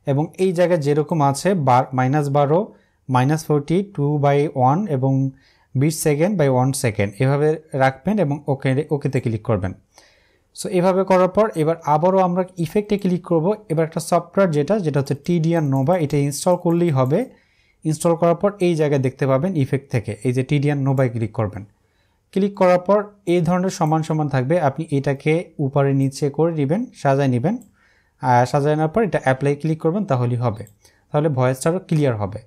[SPEAKER 1] এবং এই জায়গায় যেরকম আছে বার মাইনাস বারো minus forty two by one এবং বিশ সেকেন্ড বাই ওয়ান সেকেন্ড এভাবে রাখবেন এবং ওকে ওকেতে ক্লিক করবেন। সো এভাবে করার পর এবার আবারও আমরা ইফেক্টে ক্লিক করব। এবার একটা সফটওয়্যার যেটা যেটা হচ্ছে টিডিআর নোভা এটা ইনস্টল করলেই হবে। ইনস্টল করার পর এই জায়গায় দেখতে পাবেন ইফেক্ট থেকে, এই যে টিডিআর নোভায় ক্লিক করবেন। ক্লিক করার পর এই ধরনের সমান সমান থাকবে। আপনি এটাকে উপরে নিচে করে নেবেন সাজায় নেবেন। নেওয়ার পর এটা অ্যাপ্লাই ক্লিক করবেন তাহলেই হবে। তাহলে ভয়েসটারও ক্লিয়ার হবে।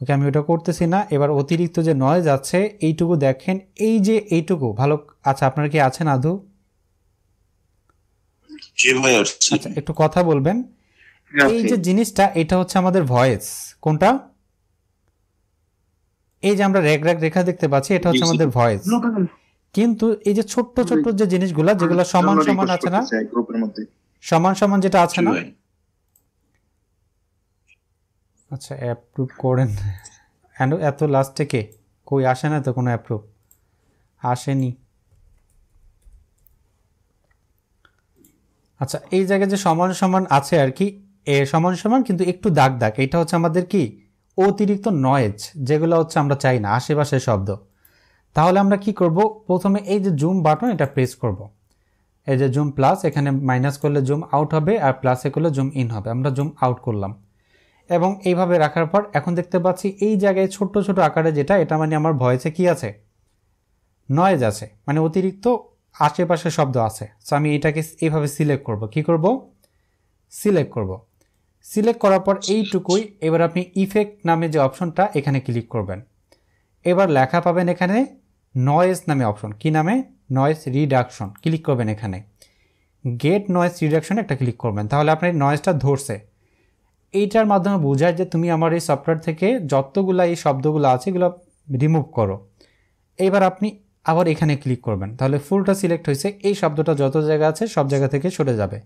[SPEAKER 1] ওকে আমি ওটা করতেছি না। এবার অতিরিক্ত যে নয়েজ আছে এইটুকু দেখেন। এই যে এইটুকু ভালো আচ্ছা আপনার কি আছেন আধু আচ্ছা একটু কথা বলবেন। এই যে জিনিসটা এটা হচ্ছে আমাদের ভয়েস কোনটা? এই যে আমরা রেগ রেগ রেখা দেখতে পাচ্ছি এটা হচ্ছে আমাদের ভয়েস। কিন্তু এই যে ছোট্ট ছোট্ট যে জিনিসগুলা যেগুলো সমান সমান আছে না সমান সমান যেটা আছে না। আচ্ছা অ্যাপ্রুভ করেন। এত লাস্টে কে? কই আসে না তো কোনো অ্যাপ্রুভ আসেনি। আচ্ছা এই জায়গায় যে সমান সমান আছে আর কি এ সমান সমান কিন্তু একটু দাগ দাগ। এটা হচ্ছে আমাদের কি? অতিরিক্ত নয়েজ যেগুলো হচ্ছে আমরা চাই না, আশেপাশের শব্দ। তাহলে আমরা কি করব? প্রথমে এই যে জুম বাটন এটা প্রেস করব। এই যে জুম প্লাস এখানে মাইনাস করলে জুম আউট হবে, আর প্লাসে করলে জুম ইন হবে। আমরা জুম আউট করলাম। এবং এইভাবে রাখার পর এখন দেখতে পাচ্ছি এই জায়গায় ছোট্ট ছোট আকারে যেটা, এটা মানে আমার ভয়েসে কি আছে? নয়েজ আছে। মানে অতিরিক্ত আশেপাশে শব্দ আছে। সো আমি এটাকে এইভাবে সিলেক্ট করব। কি করব? সিলেক্ট করব। সিলেক্ট করার পর এইটুকুই। এবার আপনি ইফেক্ট নামে যে অপশনটা এখানে ক্লিক করবেন। এবার লেখা পাবেন এখানে নয়েজ নামে অপশন কি নামে? নয়েজ রিডাকশন ক্লিক করবেন এখানে। গেট নয়েজ রিডাকশন একটা ক্লিক করবেন। তাহলে আপনার নয়েজটা ধরছে। এইটার মাধ্যমে বোঝায় যে তুমি আমার এই সফটওয়্যার থেকে যতগুলো এই শব্দগুলো আছে, এগুলো রিমুভ করো। এইবার আপনি আবার এখানে ক্লিক করবেন। তাহলে ফুলটা সিলেক্ট হয়েছে। এই শব্দটা যত জায়গা আছে, সব জায়গা থেকে সরে যাবে।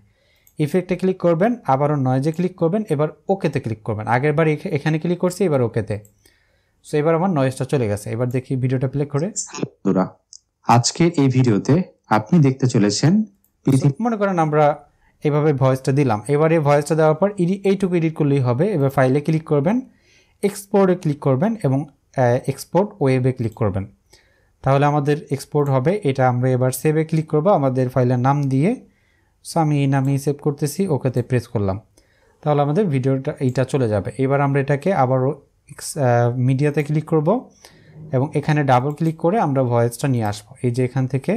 [SPEAKER 1] ইফেক্টে ক্লিক করবেন আবারও নয়েজে ক্লিক করবেন এবার ওকেতে ক্লিক করবেন। আগের বার এখানে ক্লিক করছি এবার ওকেতে সো এবার আমার নয়েজটা চলে গেছে। এবার দেখি ভিডিওটা প্লে করে।
[SPEAKER 6] আজকের এই ভিডিওতে আপনি দেখতে চলেছেন
[SPEAKER 1] মনে করেন আমরা এভাবে ভয়েসটা দিলাম। এবার এই ভয়েসটা দেওয়ার পর ইডি এইটুকু এডিট করলেই হবে। এবার ফাইলে ক্লিক করবেন এক্সপোর্টে ক্লিক করবেন এবং এক্সপোর্ট ওয়েবে ক্লিক করবেন। তাহলে আমাদের এক্সপোর্ট হবে। এটা আমরা এবার সেভে ক্লিক করব। আমাদের ফাইলের নাম দিয়ে সো আমি এই নামেই সেভ করতেছি, ওকেতে প্রেস করলাম। তাহলে আমাদের ভিডিওটা এইটা চলে যাবে। এবার আমরা এটাকে আবারও মিডিয়াতে ক্লিক করব এবং এখানে ডাবল ক্লিক করে আমরা ভয়েসটা নিয়ে আসব। এই যে এখান থেকে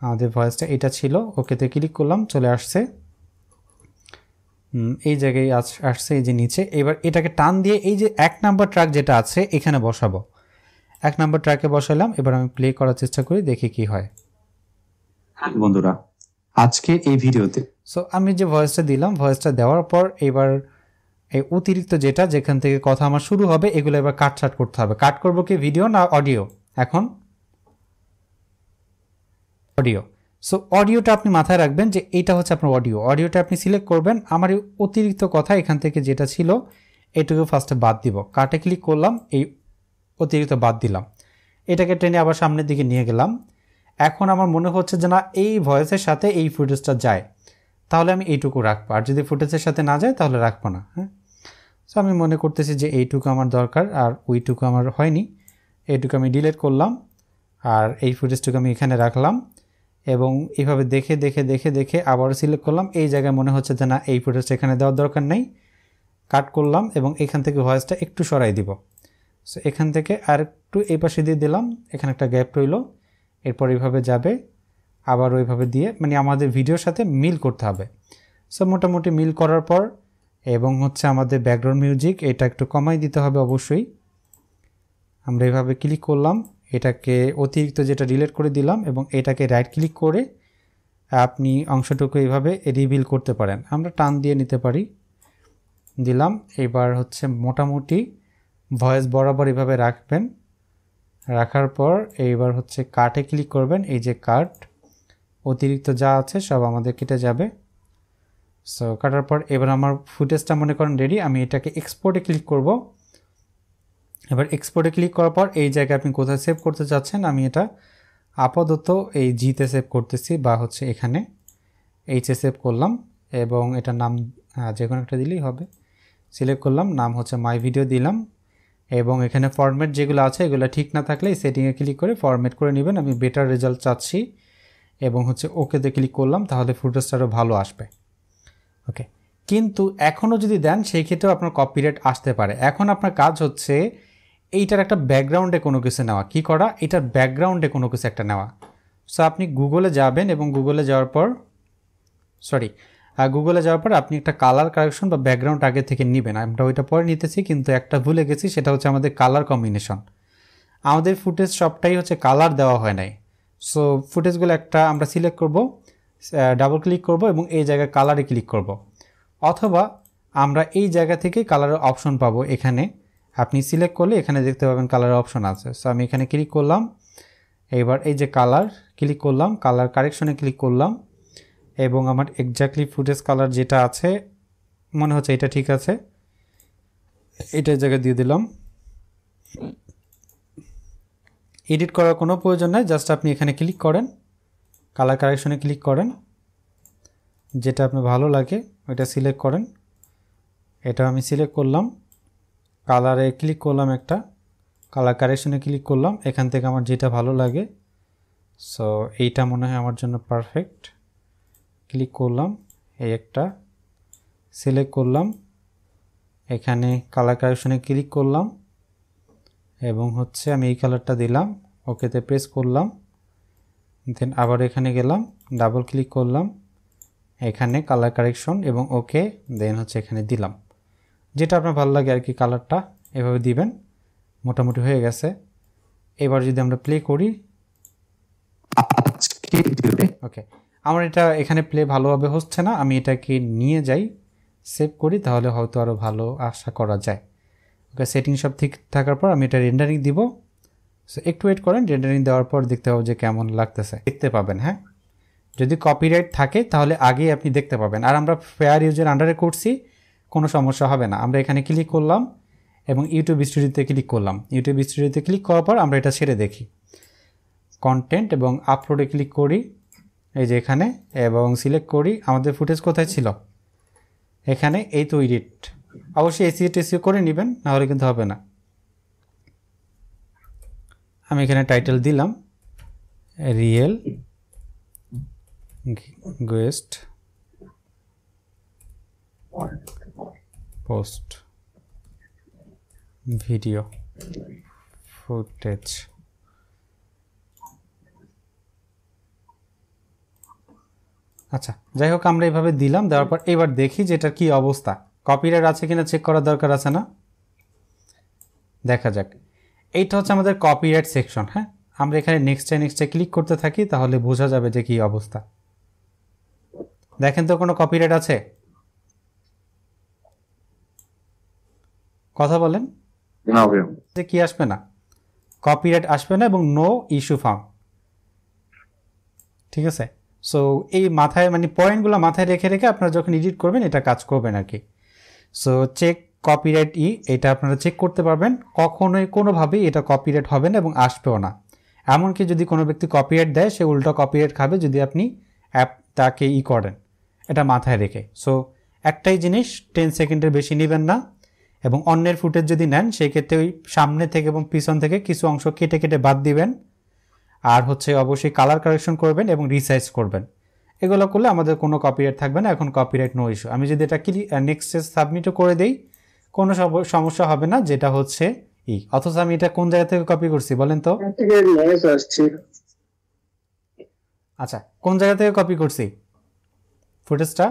[SPEAKER 1] আমাদের ভয়েসটা এটা ছিল, ওকেতে ক্লিক করলাম, চলে আসছে। এই জায়গায় আস- আসছে, এই যে নিচে। এবার এটাকে টান দিয়ে এই যে এক নাম্বার ট্র্যাক যেটা আছে, এখানে বসাবো। এক নাম্বার ট্র্যাকে বসালাম, এবার আমি প্লে করার চেষ্টা করি, দেখি কি হয়
[SPEAKER 6] বন্ধুরা আজকের এই ভিডিওতে।
[SPEAKER 1] সো আমি যে ভয়েসটা দিলাম ভয়েসটা দেওয়ার পর এবার এই অতিরিক্ত যেটা, যেখান থেকে কথা আমার শুরু হবে, এগুলো এবার কাট ছাট করতে হবে। কাট করব কি? ভিডিও না অডিও এখন অডিও সো অডিওটা আপনি মাথায় রাখবেন যে এইটা হচ্ছে আপনার অডিও অডিওটা আপনি সিলেক্ট করবেন, আমার এই অতিরিক্ত কথা এখান থেকে যেটা ছিল, এটুকু ফার্স্টে বাদ দিব। কাটে ক্লিক করলাম, এই অতিরিক্ত বাদ দিলাম। এটাকে টেনে আবার সামনের দিকে নিয়ে গেলাম। এখন আমার মনে হচ্ছে যে না, এই ভয়েসের সাথে এই ফুটেজটা যায়। তাহলে আমি এইটুকু রাখব। আর যদি ফুটেজের সাথে না যায়, তাহলে রাখব না হ্যাঁ? সো আমি মনে করতেছি যে এইটুকু আমার দরকার, আর ওইটুকু আমার হয়নি। এইটুকু আমি ডিলিট করলাম, আর এই ফুটেজটুকু আমি এখানে রাখলাম এবং এইভাবে দেখে দেখে দেখে দেখে আবার সিলেক্ট করলাম। এই জায়গায় মনে হচ্ছে যে না, এই ফুটেজটা এখানে দেওয়ার দরকার নেই। কাট করলাম এবং এখান থেকে ভয়েসটা একটু সরাই দিব। সো এখান থেকে আর একটু এই পাশে দিয়ে দিলাম। এখানে একটা গ্যাপ রইল। এরপর এইভাবে যাবে, আবার ওইভাবে দিয়ে মানে আমাদের ভিডিওর সাথে মিল করতে হবে। সো মোটামুটি মিল করার পর, এবং হচ্ছে আমাদের ব্যাকগ্রাউন্ড মিউজিক এটা একটু কমাই দিতে হবে অবশ্যই। আমরা এইভাবে ক্লিক করলাম, এটাকে অতিরিক্ত যেটা ডিলিট করে দিলাম, এবং এটাকে রাইট ক্লিক করে আপনি অংশটুকু এইভাবে রিভিল করতে পারেন। আমরা টান দিয়ে নিতে পারি। দিলাম, এবার হচ্ছে মোটামুটি ভয়েস বরাবর এভাবে রাখবেন। রাখার পর এইবার হচ্ছে কাটে ক্লিক করবেন, এই যে কাট অতিরিক্ত যা আছে সব আমাদের কেটে যাবে। সো কাটার পর এবার আমার ফুটেজটা মনে করেন রেডি আমি এটাকে এক্সপোর্টে ক্লিক করব। এবার এক্সপোর্টে ক্লিক করার পর এই জায়গায় আপনি কোথায় সেভ করতে চাচ্ছেন, আমি এটা আপাতত এই জিতে সেভ করতেছি বা হচ্ছে এখানে এইচে সেভ করলাম এবং এটা নাম যে কোনো একটা দিলেই হবে। সিলেক্ট করলাম, নাম হচ্ছে মাই ভিডিও দিলাম। এবং এখানে ফরম্যাট যেগুলো আছে, এগুলো ঠিক না থাকলে এই সেটিংয়ে ক্লিক করে ফরম্যাট করে নেবেন। আমি বেটার রেজাল্ট চাচ্ছি এবং হচ্ছে ওকেতে ক্লিক করলাম, তাহলে ফুটেজটা আরও ভালো আসবে। ওকে কিন্তু এখনও যদি দেন, সেই ক্ষেত্রেও আপনার কপিরাইট আসতে পারে। এখন আপনার কাজ হচ্ছে এইটার একটা ব্যাকগ্রাউন্ডে কোনো কিছু নেওয়া। কি করা? এটার ব্যাকগ্রাউন্ডে কোনো কিছু একটা নেওয়া। সো আপনি গুগলে যাবেন এবং গুগলে যাওয়ার পর সরি গুগলে যাওয়ার পর আপনি একটা কালার কারেকশন বা ব্যাকগ্রাউন্ড আগে থেকে নেবেন। আমরা ওইটা পরে নিতেছি, কিন্তু একটা ভুলে গেছি, সেটা হচ্ছে আমাদের কালার কম্বিনেশন আমাদের ফুটেজ সবটাই হচ্ছে কালার দেওয়া হয় নাই। সো ফুটেজগুলো একটা আমরা সিলেক্ট করব ডাবল ক্লিক করব এবং এই জায়গায় কালারে ক্লিক করব। অথবা আমরা এই জায়গা থেকে কালারের অপশন পাবো এখানে। আপনি সিলেক্ট করলে এখানে দেখতে পাবেন কালারের অপশন আছে। সো আমি এখানে ক্লিক করলাম এবার এই যে কালার ক্লিক করলাম কালার কারেকশনে ক্লিক করলাম। এবং আমার এক্স্যাক্টলি ফুটেজ কালার যেটা আছে, মনে হচ্ছে এটা ঠিক আছে। এটা জায়গায় দিয়ে দিলাম। এডিট করার কোনো প্রয়োজন নাই জাস্ট আপনি এখানে ক্লিক করেন কালার কারেকশনে ক্লিক করেন। যেটা আপনার ভালো লাগে, ওইটা সিলেক্ট করেন। এটা আমি সিলেক্ট করলাম। কালারে ক্লিক করলাম একটা। কালার কারেকশনে ক্লিক করলাম। এখান থেকে আমার যেটা ভালো লাগে। সো এইটা মনে হয় আমার জন্য পারফেক্ট ক্লিক করলাম এই একটা সিলেক্ট করলাম এখানে কালার কারেকশনে ক্লিক করলাম এবং হচ্ছে আমি এই কালারটা দিলাম ওকেতে প্রেস করলাম দেন আবার এখানে গেলাম ডাবল ক্লিক করলাম এখানে কালার কারেকশন এবং ওকে দেন হচ্ছে এখানে দিলাম। যেটা আপনার ভালো লাগে আর কি কালারটা এভাবে দিবেন মোটামুটি হয়ে গেছে। এবার যদি আমরা প্লে করি ওকে আমার এটা এখানে প্লে ভালোভাবে হচ্ছে না, আমি এটাকে নিয়ে যাই সেভ করি, তাহলে হয়তো আরও ভালো আশা করা যায়। ওকে সেটিং সব ঠিক থাকার পর আমি এটা রেন্ডারিং দিব। সো একটু ওয়েট করেন রেন্ডারিং দেওয়ার পর দেখতে পাবো যে কেমন লাগতেছে। দেখতে পাবেন হ্যাঁ? যদি কপিরাইট থাকে, তাহলে আগেই আপনি দেখতে পাবেন। আর আমরা ফেয়ার ইউজের আন্ডারে করছি, কোনো সমস্যা হবে না। আমরা এখানে ক্লিক করলাম এবং ইউটিউব স্টুডিওতে ক্লিক করলাম। ইউটিউব স্টুডিওতে ক্লিক করার পর আমরা এটা ছেড়ে দেখি। কন্টেন্ট এবং আপলোডে ক্লিক করি। এই যে এখানে, এবং সিলেক্ট করি, আমাদের ফুটেজ কোথায় ছিল? এখানে এই তো এডিট অবশ্যই এসিও টেসিও করে নেবেন, নাহলে কিন্তু হবে না। আমি এখানে টাইটেল দিলাম real ghost post video footage আচ্ছা যাই হোক আমরা এইভাবে দিলাম দেওয়ার পর এবার দেখি যে এটার কী অবস্থা। কপিরাইট আছে কিনা চেক করার দরকার আছে না? দেখা যাক। এইটা হচ্ছে আমাদের কপিরাইট সেকশন হ্যাঁ? আমরা এখানে নেক্সটে নেক্সটে ক্লিক করতে থাকি তাহলে বোঝা যাবে যে কী অবস্থা। দেখেন তো কোনো কপিরাইট আছে? কথা বলেন। যে কি আসবে না? কপিরাইট আসবে না এবং নো ইস্যু ফার্ম ঠিক আছে? সো এই মাথায় মানে পয়েন্টগুলো মাথায় রেখে রেখে আপনারা যখন এডিট করবেন, এটা কাজ করবেন আর কি? সো চেক কপিরাইট ই, এটা আপনারা চেক করতে পারবেন। কখনোই, কোনোভাবেই এটা কপিরাইট হবে না এবং আসবেও না। এমনকি যদি কোনো ব্যক্তি কপিরাইট দেয়, সে উল্টো কপিরাইট খাবে যদি আপনি অ্যাপ তাকে ই করেন। এটা মাথায় রেখে। সো একটাই জিনিস টেন সেকেন্ডের বেশি নেবেন না এবং অন্যের ফুটেজ যদি নেন সেই ক্ষেত্রে ওই সামনে থেকে এবং পিছন থেকে কিছু অংশ কেটে কেটে বাদ দিবেন। আর হচ্ছে অবশ্যই কালার কারেকশন করবেন এবং রিসাইজ করবেন। এগুলো করলে আমাদের কোনো কপিরাইট থাকবে না এখন কপিরাইট নো ইস্যু আমি যদি এটা ক্লিক নেক্সট সাবমিটও করে দেই কোনো সমস্যা হবে না যেটা হচ্ছে ই। অথচ আমি এটা কোন জায়গা থেকে কপি করছি বলেন তো? আচ্ছা কোন জায়গা থেকে কপি করছি? ফুটেজটা